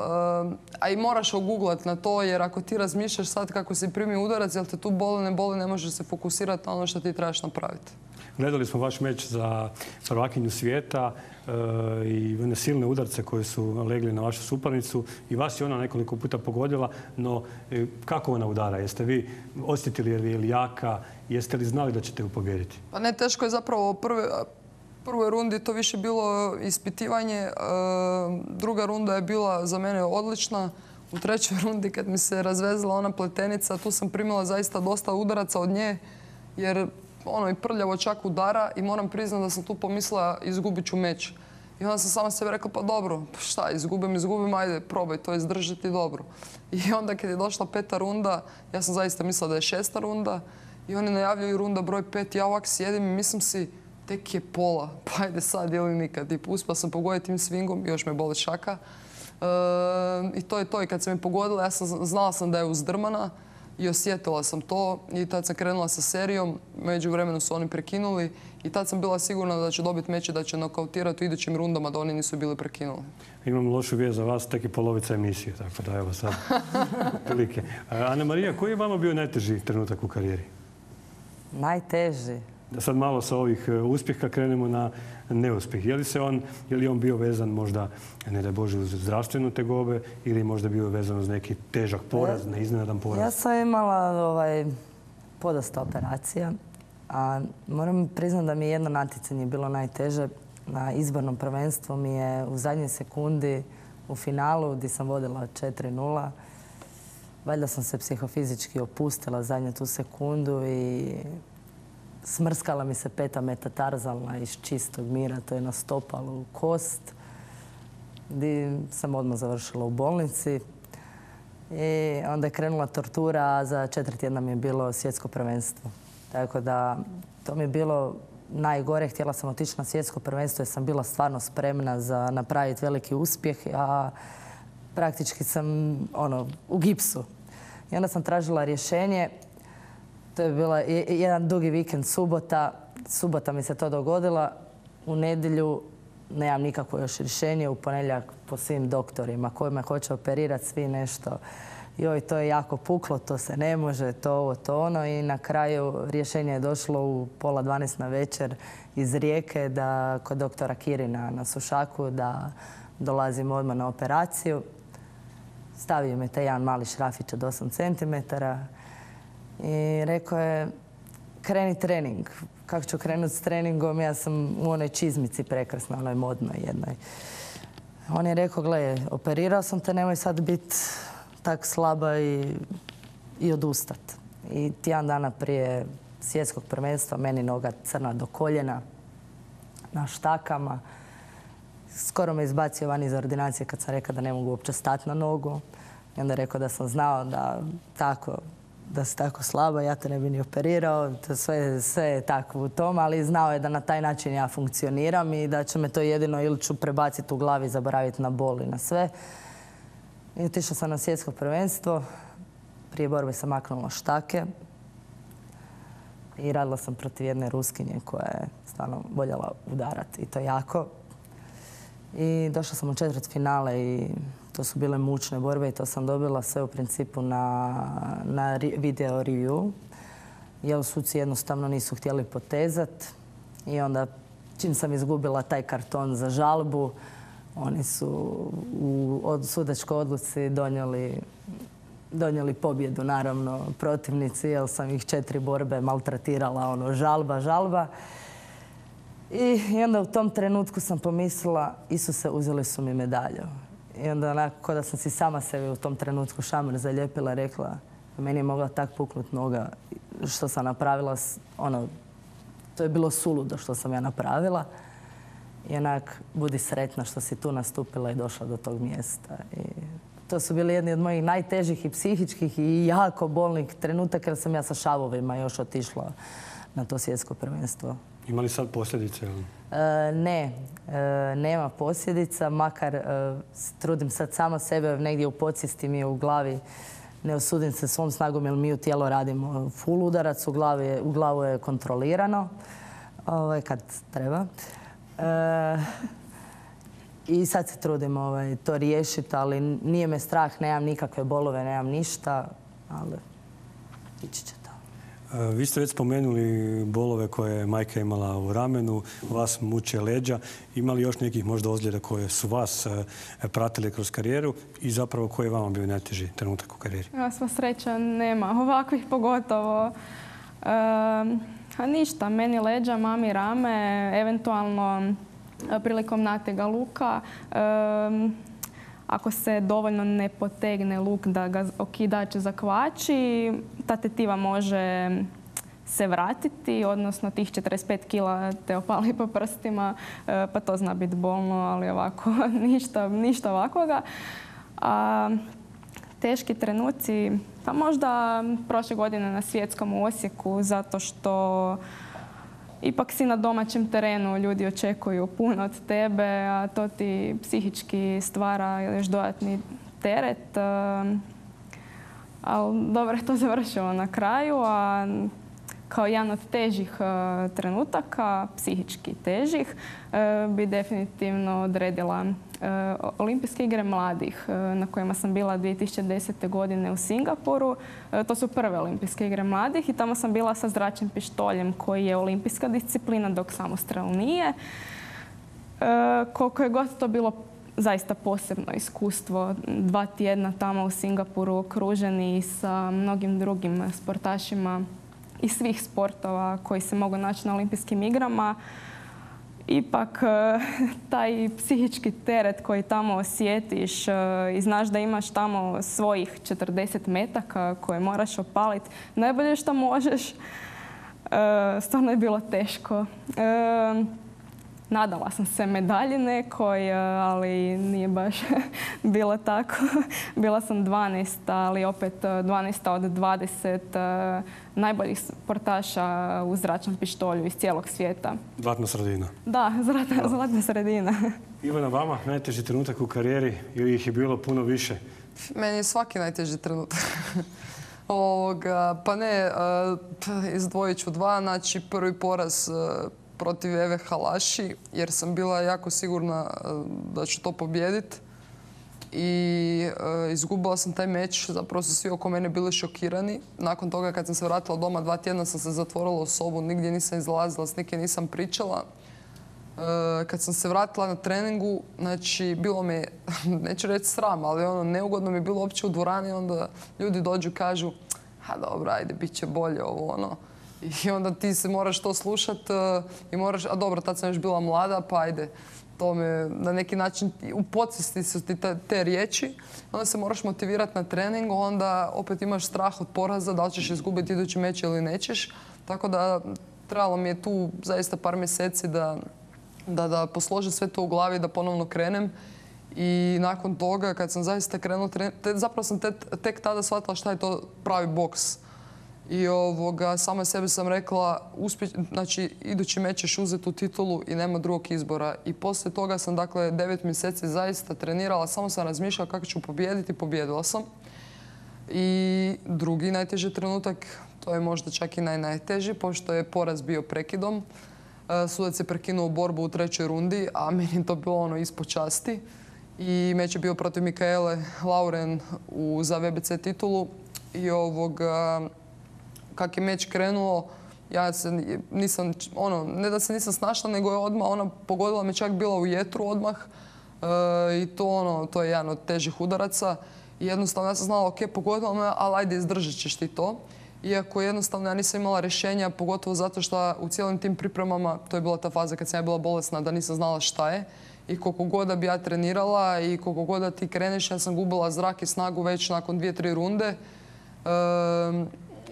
a i moraš oguglat na to jer ako ti razmišljaš sad kako si primio udarac, jel te tu boli, ne boli, ne možeš se fokusirati na ono što ti trebaš napraviti. Gledali smo vaš meč za prvakinju svijeta i one silne udarce koje su legli na vašu suparnicu i vas je ona nekoliko puta pogodila, no e, kako ona udara? Jeste vi osjetili je li jaka? Jeste li znali da ćete ju pobijediti? Pa ne, teško je zapravo prve, prvoj rundi to više bilo ispitivanje. E, druga runda je bila za mene odlična. U trećoj rundi kad mi se razvezala ona pletenica, tu sam primila zaista dosta udaraca od nje jer ono i prljavo čak udara i moram priznati da sam tu pomislila izgubit ću meč. I onda sam sama sebi rekla, pa dobro, pa šta, izgubim, izgubim, ajde, probaj to izdržati dobro. I onda kad je došla peta runda, ja sam zaista mislila da je šesta runda i oni najavljaju runda broj pet, ja ovak sjedim i mislim si, tek je pola, [laughs] pa ajde sad ili nikad. I uspela sam pogoditi tim svingom, još me boli šaka. Ehm, I to je to. I kad sam je pogodila, ja sam znala sam da je uzdrmana i osjetila sam to i tad sam krenula sa serijom. Među vremenu su oni prekinuli i tad sam bila sigurna da će dobiti meč i da će nokautirati u idućim rundama da oni nisu bili prekinuli. Imam lošu vijest za vas, tek je polovica emisije, tako da evo sad [laughs] prilike. Ana Marija, koji je vama bio najteži trenutak u karijeri? Najteži? Da sad malo sa ovih e, uspjeha krenemo na neuspjeh. Je li, se on, je li on bio vezan možda, ne da Bože, uz zdravstvenu tegobe ili možda bio vezan uz neki težak poraz, neiznenadan poraz? Ja sam imala ovaj, podosta operacija. A moram priznati da mi je jedno natjecanje bilo najteže. Na izbornom prvenstvu mi je u zadnjoj sekundi u finalu gdje sam vodila 4-0. Valjda sam se psihofizički opustila zadnju tu sekundu i smrskala mi se peta metatarzalna iz čistog mira, to je na stopalu kost, gdje sam odmah završila u bolnici. I onda je krenula tortura, a za četiri tjedna mi je bilo svjetsko prvenstvo. Tako da to mi je bilo najgore. Htjela sam otići na svjetsko prvenstvo jer sam bila stvarno spremna za napraviti veliki uspjeh, a praktički sam ono, u gipsu. I onda sam tražila rješenje. To je bila jedan dugi vikend subota. Subota mi se to dogodila. U nedjelju nemam nikakvo još rješenje. U ponedjeljak po svim doktorima koji me hoće operirati, svi nešto joj, to je jako puklo, to se ne može, to ovo, to ono. I na kraju rješenje je došlo u pola dvanest na večer iz Rijeke da kod doktora Kirina na Sušaku da dolazim odmah na operaciju. Stavio me taj jedan mali šrafić od 8 cm i rekao je kreni trening. Kako ću krenuti s treningom? Ja sam u onoj čizmici prekrasnoj, onoj modnoj jednoj. On je rekao, gle, operirao sam te, nemoj sad biti tak slaba i, i odustat. I tjedan dana prije svjetskog prvenstva meni noga crna do koljena na štakama. Skoro me izbacio van iz ordinacije kad sam rekao da ne mogu uopće stati na nogu. I onda je rekao da sam znao da tako da si tako slaba, ja te ne bi ni operirao, sve, sve je tako u tom, ali znao je da na taj način ja funkcioniram i da će me to jedino ili ću prebaciti u glavi i zaboraviti na bol i na sve. I otišla sam na svjetsko prvenstvo. Prije borbe sam maknula štake. I radila sam protiv jedne Ruskinje koja je stvarno voljela udarati. I to jako. I došla sam u četvrt finale i to su bile mučne borbe i to sam dobila sve u principu na, na video review. Jer suci jednostavno nisu htjeli potezat. I onda čim sam izgubila taj karton za žalbu, oni su u od sudačkoj odluci donijeli, donijeli pobjedu, naravno, protivnici, jer sam ih četiri borbe maltretirala, ono, žalba, žalba. I, onda u tom trenutku sam pomislila, Isuse, uzeli su mi medalju. I onda onako, da sam si sama sebi u tom trenutku šamer zalijepila, rekla, meni je mogla tak puknut noga što sam napravila, ono, to je bilo suludo što sam ja napravila i onak budi sretna što si tu nastupila i došla do tog mjesta. I to su bili jedni od mojih najtežih i psihičkih i jako bolnih trenutaka jer sam ja sa šavovima još otišla na to svjetsko prvenstvo. Ima li sad posljedice? E, ne, e, nema posljedica, makar e, trudim sad sama sebe negdje u podsjesti mi u glavi ne osudim se svom snagom jer mi u tijelo radimo full udarac, u, glavu je kontrolirano ovaj, kad treba. I sad se trudim ovaj, to riješiti, ali nije me strah, nemam nikakve bolove, nemam ništa, ali ići će vi ste već spomenuli bolove koje je majka imala u ramenu, vas muče leđa. Ima li još nekih možda ozljeda koje su vas e, pratili kroz karijeru i zapravo koji je vama bio najteži trenutak u karijeri? Ja sva sreća nema [laughs] ovakvih pogotovo. A ništa, meni leđa, mami rame, eventualno e, prilikom natega luka. Ako se dovoljno ne potegne luk da ga okidač zakvači, ta tetiva može se vratiti, odnosno tih 45 kila te opali po prstima, e, pa to zna biti bolno, ali ovako [laughs] ništa, ništa ovakvoga. A, teški trenuci, pa možda prošle godine na svjetskom u zato što ipak si na domaćem terenu, ljudi očekuju puno od tebe, a to ti psihički stvara još dodatni teret. Ali dobro je [laughs] to završilo na kraju, a kao jedan od težih e, trenutaka, psihički težih, e, bi definitivno odredila e, Olimpijske igre mladih na kojima sam bila 2010. godine u Singapuru. To su prve Olimpijske igre mladih i tamo sam bila sa zračnim pištoljem koji je olimpijska disciplina dok samostrel nije. Koliko je god to bilo zaista posebno iskustvo. Dva tjedna tamo u Singapuru okruženi sa mnogim drugim sportašima i svih sportova koji se mogu naći na olimpijskim igrama. Ipak e, [laughs] taj psihički teret koji tamo osjetiš e, i znaš da imaš tamo svojih 40 metaka koje moraš opaliti, najbolje što možeš, e, stvarno je bilo teško. Nadala sam se medalji nekoj, e, ali nije baš [laughs] bilo tako. [laughs] Bila sam 12, ali opet 12 od 20 e, najboljih sportaša u zračnom pištolju iz cijelog svijeta. Zlatna sredina. Da, zlatna, sredina. [laughs] Ivana, vama najteži trenutak u karijeri ili ih je bilo puno više? Meni je svaki najteži trenutak. Ovoga, pa ne, e, izdvojit ću dva. Znači, prvi poraz e, protiv Eve Halaši, jer sam bila jako sigurna e, da ću to pobijediti. I e, izgubila sam taj meč, zapravo su svi oko mene bili šokirani. Nakon toga kad sam se vratila doma dva tjedna sam se zatvorila u sobu, nigdje nisam izlazila, s nikim nisam pričala. E, kad sam se vratila na treningu, znači bilo me, [laughs] neću reći sram, ali ono neugodno mi je bilo uopće u dvorani, onda ljudi dođu i kažu, ha dobro, ajde, bit će bolje ovo ono. I onda ti se moraš to slušat e, i moraš, a dobro, tad sam još bila mlada, pa ajde, to me na neki način, u podsvijesti su ti te, riječi, onda se moraš motivirati na treningu, onda opet imaš strah od poraza, da li ćeš izgubiti idući meč ili nećeš. Tako da trebalo mi je tu zaista par mjeseci da, da, da posložim sve to u glavi, da ponovno krenem. I nakon toga, kad sam zaista krenula, zapravo sam te- tek tada shvatila šta je to pravi boks. I ovoga, sama sebi sam rekla, znači idući meč ćeš uzeti tu titulu i nema drugog izbora. I poslije toga sam dakle devet mjeseci zaista trenirala, samo sam razmišljala kako ću pobijediti, pobijedila sam. I drugi najteži trenutak, to je možda čak i naj, najteži, pošto je poraz bio prekidom. E, Sudac je prekinuo borbu u trećoj rundi, a meni to bilo ono ispod časti. I meč je bio protiv Mikaele Lauren u, za VBC titulu. I ovoga, kak je meč krenuo, ja se ni- nisam, ono, ne da se nisam snašla, nego je odmah, ona pogodila me čak bila u jetru odmah. E, I to ono, to je jedan od težih udaraca. I jednostavno ja sam znala, ok, pogodila me, ali ajde izdržat ćeš ti to. Iako jednostavno ja nisam imala rješenja, pogotovo zato što u cijelim tim pripremama, to je bila ta faza kad sam ja bila bolesna, da nisam znala šta je. I koliko god da bi ja trenirala i koliko god da ti kreneš, ja sam gubila zrak i snagu već nakon dvije, tri runde.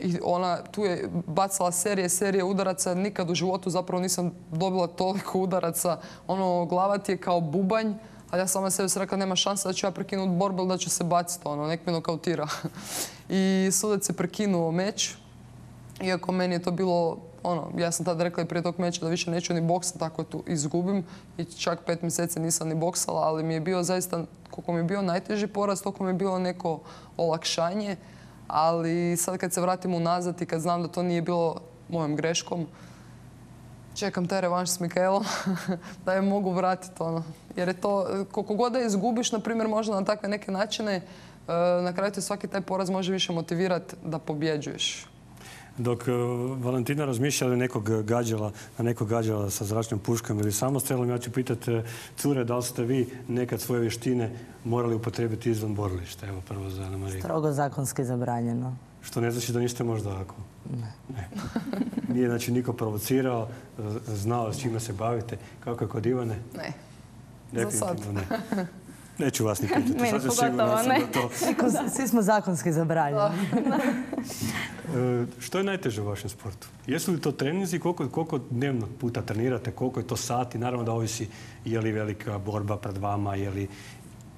I ona tu je bacala serije, serije udaraca. Nikad u životu zapravo nisam dobila toliko udaraca. Ono, glava ti je kao bubanj, a ja sama sebi sam rekla nema šanse da ću ja prekinuti borbu ili da ću se baciti, ono, nek me nokautira. [laughs] I sudac je prekinuo meč. Iako meni je to bilo, ono, ja sam tada rekla i prije tog meča da više neću ni boksati ako tu izgubim. I čak pet mjeseci nisam ni boksala, ali mi je bio zaista, koliko mi je bio najteži poraz, toliko mi je bilo neko olakšanje. Ali sad kad se vratim unazad i kad znam da to nije bilo mojom greškom, čekam taj revanš s Mikaelom [laughs] da je mogu vratiti ono. Jer je to, koliko god da izgubiš, na primjer, možda na takve neke načine, e, na kraju te svaki taj poraz može više motivirati da pobjeđuješ. Dok e, Valentina razmišlja da je nekog gađala, na nekog gađala sa zračnom puškom ili samostrelom, ja ću pitati e, cure da li ste vi nekad svoje vještine morali upotrijebiti izvan borilišta? Evo prvo za Ana Mariju. Strogo zakonski zabranjeno. Što ne znači da niste možda ako? Ne. Nije znači niko provocirao, z- znao s čime se bavite. Kako je kod Ivane? Ne. Za sad. Definitivno ne. Neću vas ni [laughs] pitati. Meni pogotovo ne. to- [laughs] Svi smo zakonski zabranjeni. [laughs] E, Što je najteže u vašem sportu? Jesu li to treninzi? Koliko, koliko dnevno puta trenirate? Koliko je to sati? Naravno da ovisi je li velika borba pred vama, je li,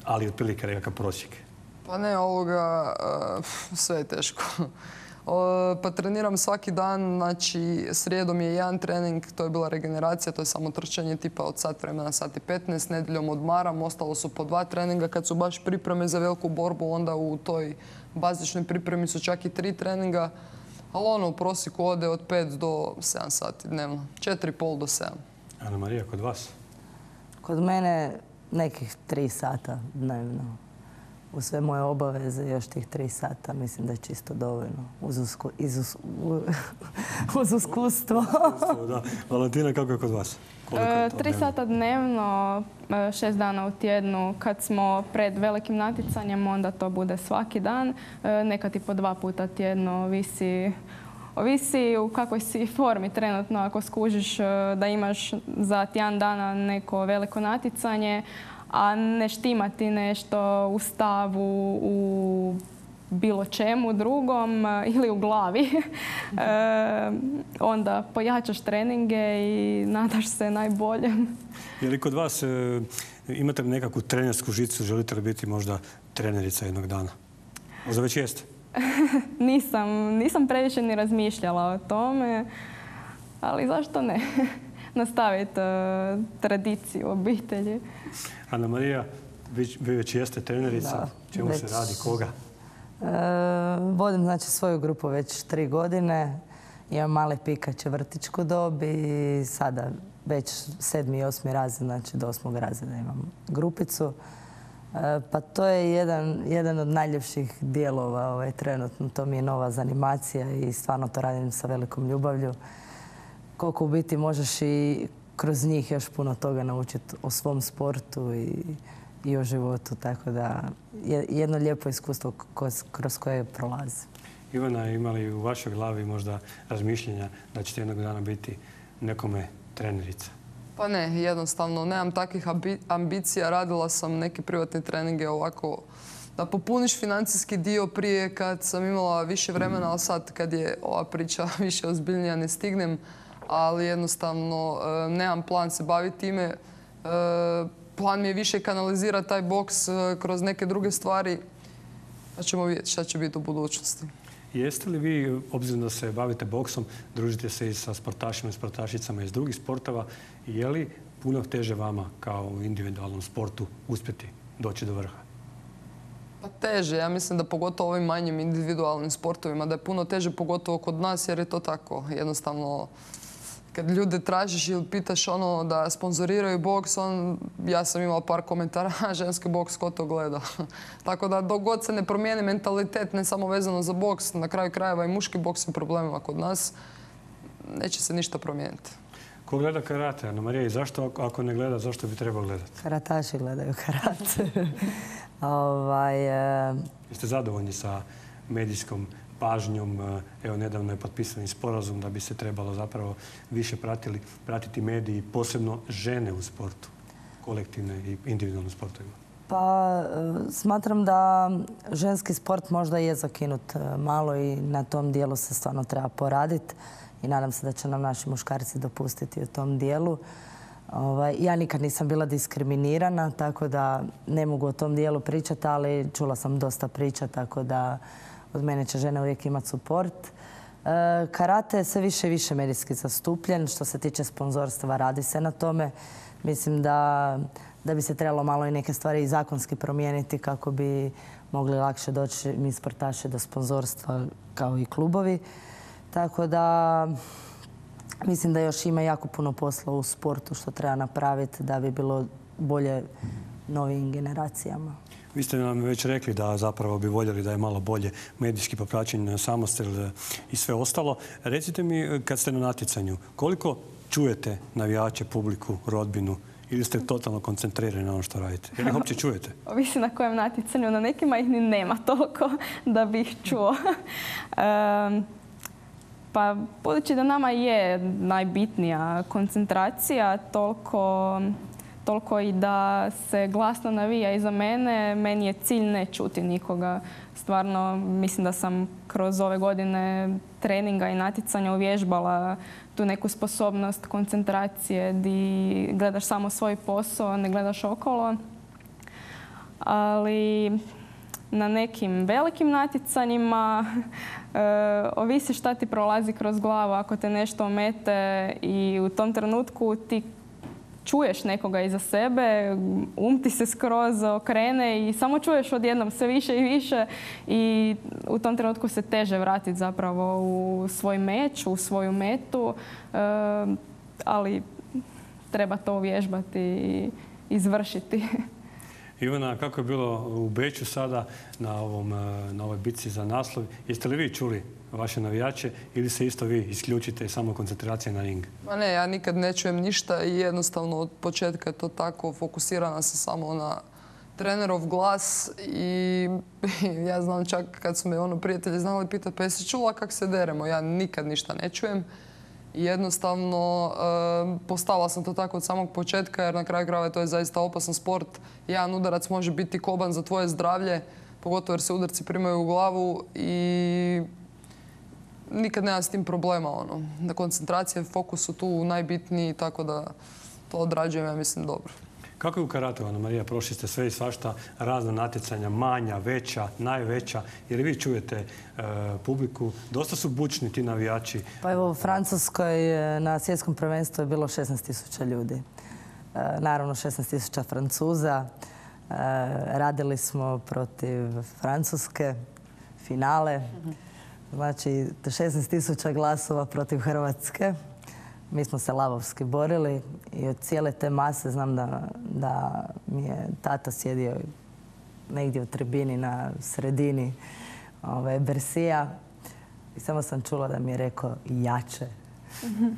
ali otprilike nekakav prosjek. Pa ne, ovoga, e, sve je teško. O, Pa treniram svaki dan, znači srijedom je jedan trening, to je bila regeneracija, to je samo trčanje tipa od sat vremena, sat i 15, nedjeljom odmaram, ostalo su po dva treninga. Kad su baš pripreme za veliku borbu, onda u toj bazičnoj pripremi su čak i tri treninga, ali ono u prosjeku ode od 5 do 7 sati dnevno, 4,5 do 7. Ana Marija, kod vas? Kod mene nekih tri sata dnevno. U sve moje obaveze još tih tri sata mislim da je čisto dovoljno. Uz, usku- [laughs] uz iskustvo. da. Valentina, kako je kod vas? Koliko je E, to Tri dnevno? sata dnevno, e, šest dana u tjednu. Kad smo pred velikim natjecanjem, onda to bude svaki dan. E, Nekad i po dva puta tjedno, ovisi Ovisi u kakvoj si formi trenutno. Ako skužiš da imaš za tjedan dana neko veliko natjecanje, a ne štimati nešto u stavu, u bilo čemu drugom e, ili u glavi, [laughs] e, onda pojačaš treninge i nadaš se najboljem. Je li kod vas e, imate li nekakvu trenersku žicu? Želite li biti možda trenerica jednog dana? Možda već jeste? [laughs] Nisam, nisam previše ni razmišljala o tome, ali zašto ne? [laughs] Nastaviti e, tradiciju obitelji. Ana Marija, vi, vi već jeste trenerica. Da, Čemu se radi? Koga? vodim znači svoju grupu već tri godine. Imam male pikače vrtičku dob i sada već sedmi i osmi razred, znači do osmog razreda imam grupicu. E, pa to je jedan, jedan od najljepših dijelova ovaj, trenutno. To mi je nova zanimacija i stvarno to radim sa velikom ljubavlju. Koliko u biti možeš i kroz njih još puno toga naučiti o svom sportu i, i o životu. Tako da je jedno lijepo iskustvo kroz koje prolazi. Ivana, ima li u vašoj glavi možda razmišljenja da ćete jednog dana biti nekome trenerica? Pa ne, jednostavno. Nemam takvih ambicija. Radila sam neke privatne treninge ovako da popuniš financijski dio prije kad sam imala više vremena, ali sad kad je ova priča [laughs] više ozbiljnija ne stignem. Ali jednostavno e, nemam plan se baviti time. E, plan mi je više kanalizirati taj boks e, kroz neke druge stvari. Pa ćemo vidjeti šta će biti u budućnosti. Jeste li vi, obzirom da se bavite boksom, družite se i sa sportašima i sportašicama iz drugih sportova, je li puno teže vama kao u individualnom sportu uspjeti doći do vrha? Pa teže. Ja mislim da pogotovo ovim manjim individualnim sportovima da je puno teže pogotovo kod nas jer je to tako. Jednostavno kad ljude tražiš ili pitaš ono da sponzoriraju boks, on, ja sam imala par komentara, [laughs] ženski boks, ko to gleda? [laughs] Tako da dok god se ne promijeni mentalitet, ne samo vezano za boks, na kraju krajeva i muški boks je problemima kod nas, neće se ništa promijeniti. Ko gleda karate, Ana Marija, i zašto ako ne gleda, zašto bi trebao gledati? Karataši gledaju karate. [laughs] ovaj, e, Jeste zadovoljni sa medijskom pažnjom. E, evo, nedavno je potpisan sporazum da bi se trebalo zapravo više pratili, pratiti mediji, posebno žene u sportu, kolektivne i individualne sportovima. Pa e, smatram da ženski sport možda je zakinut e, malo i na tom dijelu se stvarno treba poraditi i nadam se da će nam naši muškarci dopustiti u tom dijelu. Ovaj, ja nikad nisam bila diskriminirana, tako da ne mogu o tom dijelu pričati, ali čula sam dosta priča, tako da od mene će žene uvijek imati suport. E, karate je sve više i više medijski zastupljen. Što se tiče sponzorstva, radi se na tome. Mislim da, bi se trebalo malo i neke stvari i zakonski promijeniti kako bi mogli lakše doći mi sportaši do sponzorstva kao i klubovi. Tako da mislim da još ima jako puno posla u sportu što treba napraviti da bi bilo bolje novim generacijama. Vi ste nam već rekli da zapravo bi voljeli da je malo bolje medijski popraćen samostel i sve ostalo. Recite mi, kad ste na natjecanju, koliko čujete navijače, publiku, rodbinu ili ste totalno koncentrirani na ono što radite? Jer ih uopće čujete? [laughs] Ovisi na kojem natjecanju. Na nekima ih ni nema toliko [laughs] da bi ih čuo. [laughs] pa budući da nama je najbitnija koncentracija, toliko toliko i da se glasno navija iza mene, meni je cilj ne čuti nikoga. Stvarno mislim da sam kroz ove godine treninga i natjecanja uvježbala tu neku sposobnost koncentracije di gledaš samo svoj posao, ne gledaš okolo. Ali na nekim velikim natjecanjima [laughs] e, ovisi šta ti prolazi kroz glavu. Ako te nešto omete i u tom trenutku ti čuješ nekoga iza sebe, um ti se skroz okrene i samo čuješ odjednom sve više i više i u tom trenutku se teže vratiti zapravo u svoj meč, u svoju metu, e, ali treba to uvježbati i izvršiti. [laughs] Ivana, kako je bilo u Beću sada na, ovom, e, na ovoj bitci za naslov? Jeste li vi čuli vaše navijače ili se isto vi isključite samo koncentracija na ring? Ma ne, ja nikad ne čujem ništa i jednostavno od početka je to tako. Fokusirana sam samo na trenerov glas i [laughs] ja znam čak kad su me ono prijatelji znali pitati pa jesi čula kak se deremo? Ja nikad ništa ne čujem. Jednostavno postala sam to tako od samog početka jer na kraju krajeva to je zaista opasan sport. Jedan udarac može biti koban za tvoje zdravlje, pogotovo jer se udarci primaju u glavu i nikad nema s tim problema. Ono. Da koncentracija i fokus su tu najbitniji, tako da to odrađujem, ja mislim, dobro. Kako je u karatu, Ana Marija? Prošli ste sve i svašta, razna natjecanja, manja, veća, najveća. Jer vi čujete e, publiku, dosta su bučni ti navijači. Pa evo, u Francuskoj e, na svjetskom prvenstvu je bilo 16.000 ljudi. E, naravno 16.000 Francuza. radili smo protiv Francuske finale. Znači, 16.000 glasova protiv Hrvatske. Mi smo se lavovski borili i od cijele te mase znam da, da mi je tata sjedio negdje u tribini na sredini ove, Bersija i samo sam čula da mi je rekao jače.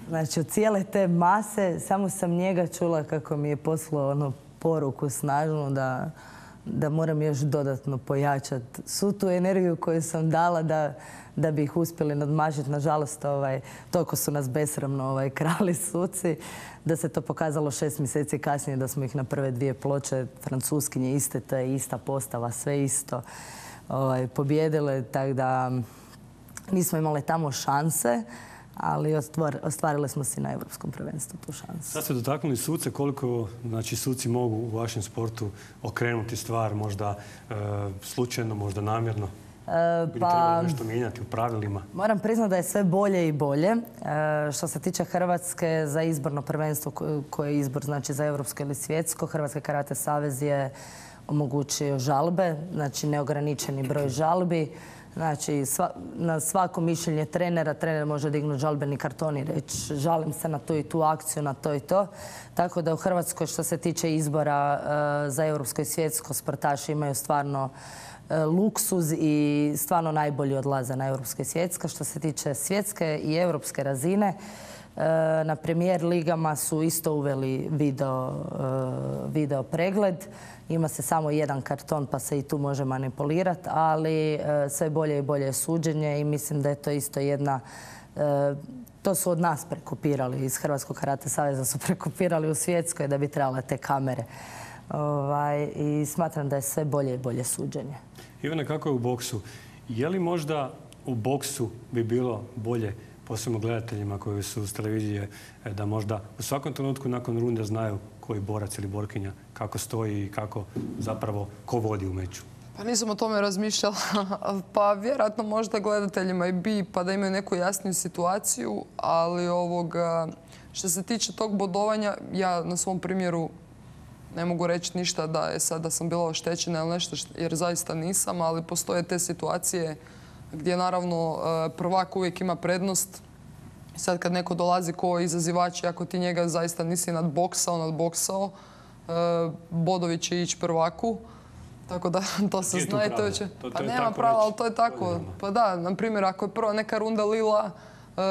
Znači, od cijele te mase samo sam njega čula kako mi je poslao ono poruku snažnu da, da moram još dodatno pojačati svu tu energiju koju sam dala da, da bi ih uspjeli nadmažiti. Nažalost, ovaj, toliko su nas besramno ovaj, [laughs] krali suci da se to pokazalo šest mjeseci kasnije da smo ih na prve dvije ploče francuskinje iste, to je ista postava, sve isto ovaj, pobjedile, tako da nismo imali tamo šanse ali ostvarili smo si na Europskom prvenstvu tu šansu. Sad ste dotaknuli suce, koliko znači, suci mogu u vašem sportu okrenuti stvar, možda e, slučajno, možda namjerno? E, pa, nešto mijenjati u pravilima? Moram priznati da je sve bolje i bolje. E, što se tiče Hrvatske za izborno prvenstvo koje je izbor znači za europsko ili svjetsko, Hrvatski karate savez je omogućio žalbe, znači neograničeni broj žalbi. Znači, na svako mišljenje trenera, trener može dignuti žalbeni karton i reći žalim se na tu i tu akciju, na to i to. Tako da u Hrvatskoj što se tiče izbora e, za europsko i svjetsko sportaši imaju stvarno luksuz i stvarno najbolji odlaze na europsko i svjetsko. Što se tiče svjetske i europske razine, e, na premijer ligama su isto uveli video, video pregled ima se samo jedan karton pa se i tu može manipulirati, ali e, sve bolje i bolje suđenje i mislim da je to isto jedna e, to su od nas prekopirali, iz Hrvatskog karate saveza su prekopirali u svjetskoj da bi trebale te kamere. Ovaj, I smatram da je sve bolje i bolje suđenje. Ivana, kako je u boksu? Je li možda u boksu bi bilo bolje, posebno gledateljima koji su s televizije, e, da možda u svakom trenutku nakon runde znaju koji borac ili borkinja kako stoji i kako zapravo ko vodi u meću? Pa nisam o tome razmišljala. [laughs] pa vjerojatno možda gledateljima i bi pa da imaju neku jasniju situaciju, ali ovoga, što se tiče tog bodovanja, ja na svom primjeru ne mogu reći ništa da je sad da sam bila oštećena ili nešto, jer zaista nisam, ali postoje te situacije gdje naravno e, prvak uvijek ima prednost. Sad kad neko dolazi ko izazivač, ako ti njega zaista nisi nadboksao, nadboksao, E, bodovi će ići prvaku. Tako da [laughs] to se zna i to će... Pa nema prava, ali to je tako. Pa da, na primjer, ako je prva neka runda lila, e,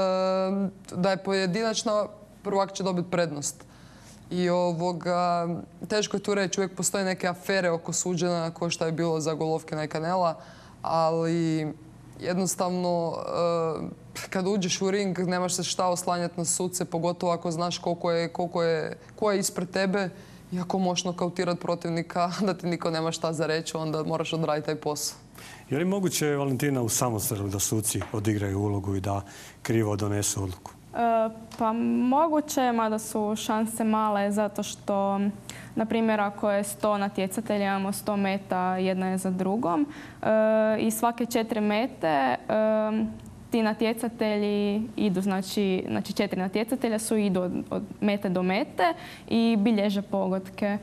da je pojedinačna, prvak će dobiti prednost. I ovoga, teško je tu reći, uvijek postoje neke afere oko suđena, ko što je bilo za golovke i kanela, ali jednostavno e, kad uđeš u ring nemaš se šta oslanjati na suce, pogotovo ako znaš koliko je, koliko je, ko je ispred tebe i ako možeš nokautirati protivnika, [laughs] da ti niko nema šta za reći, onda moraš odraditi taj posao. Je li moguće, Valentina, u samosrelu da suci odigraju ulogu i da krivo donesu odluku? E, pa moguće mada su šanse male zato što, na primjer, ako je 100 natjecatelja, imamo 100 meta jedna je za drugom e, i svake četiri mete e, ti natjecatelji idu, znači, znači četiri natjecatelja su idu od, mete do mete i bilježe pogodke.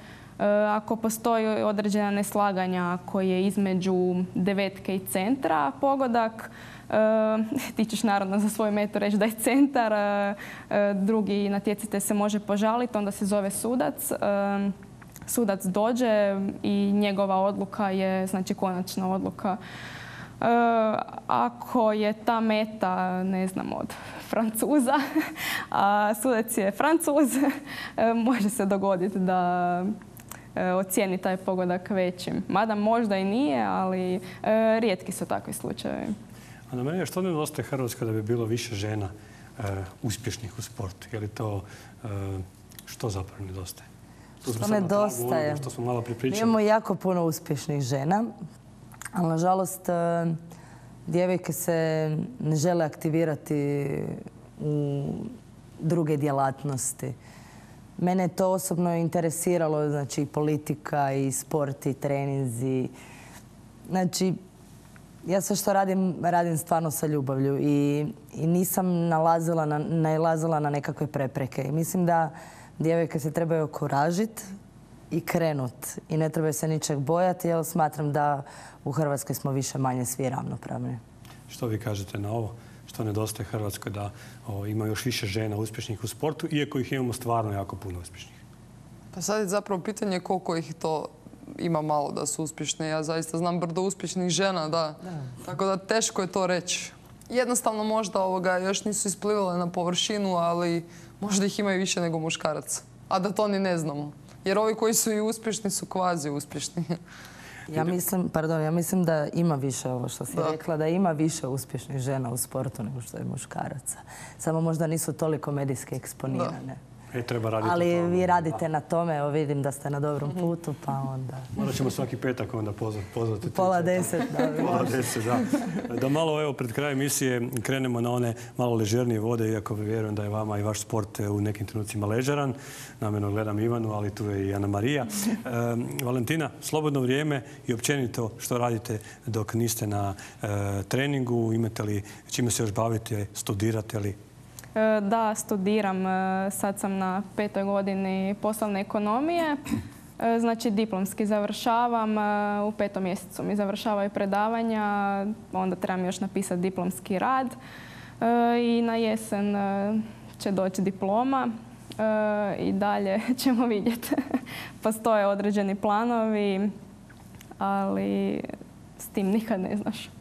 Ako postoji određena neslaganja koje je između devetke i centra pogodak, [laughs] ti ćeš naravno za svoju metu reći da je centar, e, drugi natjecatelj se može požaliti, onda se zove sudac. Sudac dođe i njegova odluka je znači konačna odluka ako je ta meta, ne znam, od Francuza, [laughs] a sudac je Francuz, [laughs] može se dogoditi da e, ocijeni taj pogodak većim. Mada možda i nije, ali rijetki su takvi slučajevi. A na mene što nedostaje Hrvatska da bi bilo više žena e, uspješnih u sportu? Je li to što zapravo nedostaje? Što nedostaje? Što smo malo Imamo jako puno uspješnih žena. Ali nažalost e, djevojke se ne žele aktivirati u druge djelatnosti. Mene je to osobno interesiralo, znači politika i sport i treninzi. Znači, ja sve što radim, radim stvarno sa ljubavlju i, nisam nalazila na, na nekakve prepreke. I mislim da djevojke se trebaju okuražiti i krenut. I ne trebaju se ničeg bojati jer smatram da u Hrvatskoj smo više manje svi ravnopravni. Što vi kažete na ovo? Što nedostaje Hrvatskoj da ima još više žena uspješnih u sportu, iako ih imamo stvarno jako puno uspješnih? Pa sad je zapravo pitanje koliko ih to ima malo da su uspješne. Ja zaista znam brdo uspješnih žena, da. Tako da teško je to reći. Jednostavno možda ovoga još nisu isplivale na površinu, ali možda ih ima i više nego muškaraca. A da to ni ne znamo. Jer ovi koji su i uspješni su kvazi uspješni. [laughs] Ja mislim, pardon, ja mislim da ima više ovo što si rekla, da ima više uspješnih žena u sportu nego što je muškaraca. Samo možda nisu toliko medijski eksponirane. E, treba raditi Ali vi radite na tome, evo vidim da ste na dobrom mhm. putu, pa onda... Morat ćemo svaki petak onda pozvati. Pola deset, da. [laughs] Pola deset, da. Da malo, evo, pred krajem emisije krenemo na one malo ležernije vode, iako vjerujem da je vama i vaš sport u nekim trenucima ležeran. Namjerno gledam Ivanu, ali tu je i Ana Marija. Valentina, slobodno vrijeme i općenito što radite dok niste na e, treningu, imate li čime se još bavite, studirate li? E, da, studiram. E, sad sam na petoj godini poslovne ekonomije. E, znači, diplomski završavam. U petom mjesecu mi završavaju predavanja. Onda trebam još napisati diplomski rad. I na jesen će doći diploma. I dalje [laughs] ćemo vidjeti. [laughs] Postoje određeni planovi, ali s tim nikad ne znaš.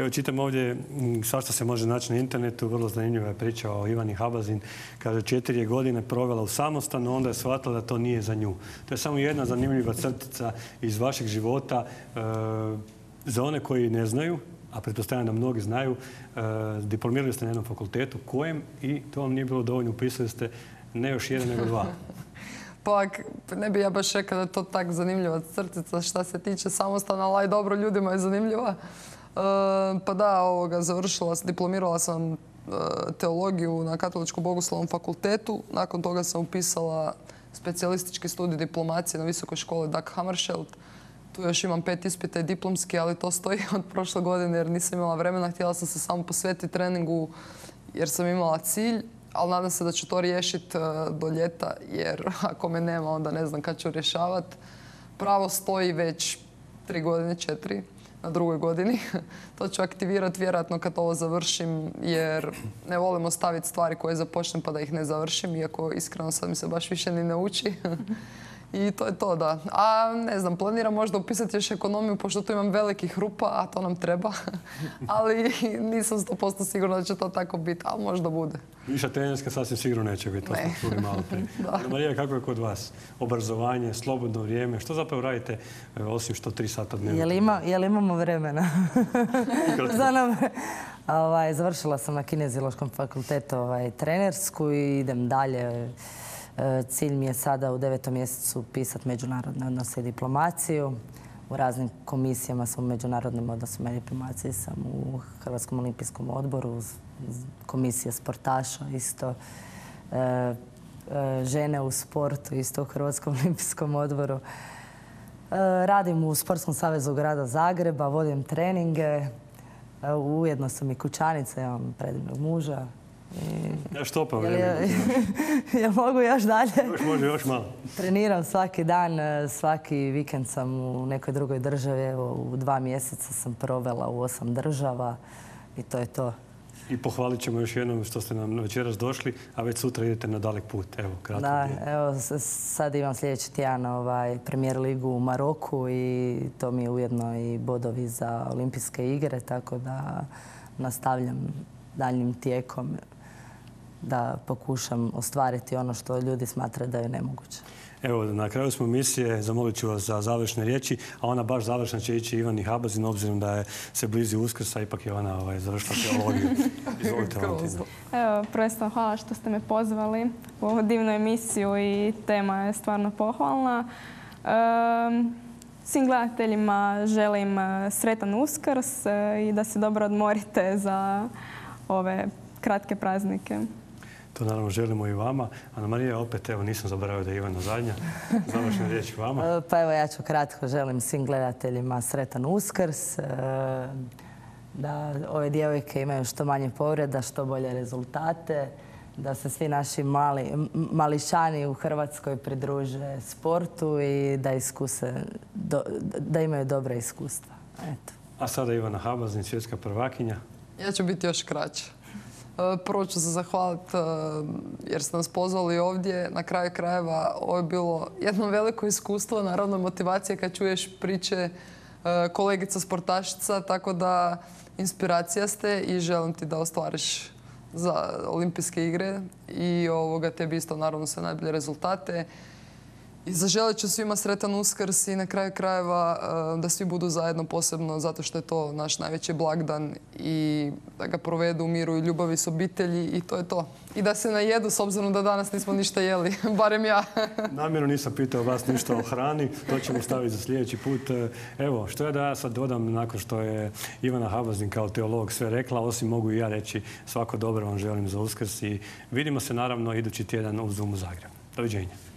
Evo čitam ovdje, svašta se može naći na internetu, vrlo zanimljiva je priča o Ivani Habazin. Kaže, četiri godine provela u samostanu, onda je shvatila da to nije za nju. To je samo jedna zanimljiva crtica iz vašeg života. E, za one koji ne znaju, a pretpostavljam da mnogi znaju, e, diplomirali ste na jednom fakultetu. Kojem? I to vam nije bilo dovoljno. Upisali ste ne još jedan, nego dva. [laughs] Pa ne bi ja baš rekla da je to tak zanimljiva crtica šta se tiče samostana, ali dobro, ljudima je zanimljiva. E, pa da, ovoga, završila, diplomirala sam e, teologiju na Katoličkom bogoslovnom fakultetu. Nakon toga sam upisala specijalistički studij diplomacije na visokoj školi Dag Hammarskjöld. Tu još imam pet ispita i diplomski, ali to stoji [laughs] od prošle godine jer nisam imala vremena. Htjela sam se samo posvetiti treningu jer sam imala cilj, ali nadam se da ću to riješiti e, do ljeta jer [laughs] ako me nema onda ne znam kad ću rješavati. Pravo stoji već tri godine, četiri na drugoj godini. [laughs] to ću aktivirati vjerojatno kad ovo završim jer ne volim ostaviti stvari koje započnem pa da ih ne završim iako iskreno sad mi se baš više ni ne uči. [laughs] I to je to, da. A ne znam, planiram možda upisati još ekonomiju, pošto tu imam velikih rupa, a to nam treba. [laughs] Ali nisam 100% sigurna da će to tako biti, ali možda bude. Viša trenerska sasvim sigurno neće biti, to smo čuli malo prije. [laughs] Marija, kako je kod vas? Obrazovanje, slobodno vrijeme, što zapravo radite e, osim što tri sata dnevno? Jel, imamo vremena? [laughs] ovaj, završila sam na kineziološkom fakultetu ovaj, trenersku i idem dalje cilj mi je sada u devetom mjesecu pisati međunarodne odnose i diplomaciju. U raznim komisijama sam u međunarodnim odnosima i diplomaciji sam u Hrvatskom olimpijskom odboru, komisija sportaša isto, e, e, žene u sportu isto u Hrvatskom [laughs] olimpijskom odboru. Radim u Sportskom savezu grada Zagreba, vodim treninge, ujedno sam i kućanica, imam predivnog muža, ja što pa Ja mogu još dalje. Još može, još malo. Treniram svaki dan, e, svaki vikend sam u nekoj drugoj državi. Evo, u dva mjeseca sam provela u osam država i to je to. I pohvalit ćemo još jednom što ste nam večeras došli, a već sutra idete na dalek put. Evo, kratko. Da, evo, sad imam sljedeći tjedan ovaj, premijer ligu u Maroku i to mi je ujedno i bodovi za olimpijske igre, tako da nastavljam daljnim tijekom da pokušam ostvariti ono što ljudi smatraju da je nemoguće. Evo, na kraju smo emisije, zamolit ću vas za završne riječi, a ona baš završna će ići Ivan i Habazin, obzirom da je se blizi Uskrsa, ipak je ona ovaj, završila teologiju. [laughs] Izvolite, Evo, prvenstveno hvala što ste me pozvali u ovu divnu emisiju i tema je stvarno pohvalna. svim gledateljima želim e, sretan uskrs e, i da se dobro odmorite za ove kratke praznike. To naravno želimo i vama. Ana Marija, opet evo nisam zaboravio da je Ivana zadnja. Završna riječ vama. [laughs] E, pa evo ja ću kratko želim svim gledateljima sretan uskrs. E, da ove djevojke imaju što manje povreda, što bolje rezultate. da se svi naši mali, mališani u Hrvatskoj pridruže sportu i da iskuse, do- da imaju dobra iskustva. Eto. A sada Ivana Habazin, svjetska prvakinja. Ja ću biti još kraće. E, Prvo ću se zahvaliti e, jer ste nas pozvali ovdje. Na kraju krajeva ovo je bilo jedno veliko iskustvo, naravno motivacija kad čuješ priče e, kolegica sportašica, tako da inspiracija ste i želim ti da ostvariš za olimpijske igre i ovoga tebi isto naravno sve najbolje rezultate. I zaželit ću svima sretan uskrs i na kraju krajeva e, da svi budu zajedno posebno zato što je to naš najveći blagdan i da ga provedu u miru i ljubavi s obitelji i to je to. I da se najedu s obzirom da danas nismo ništa jeli, [laughs] barem ja. [laughs] Namjerno nisam pitao vas ništa o hrani, to ćemo staviti za sljedeći put. E, Evo, što je da ja sad dodam nakon što je Ivana Habazin kao teolog sve rekla, osim mogu i ja reći svako dobro vam želim za uskrs i vidimo se naravno idući tjedan u Zoomu Zagreb. Doviđenja.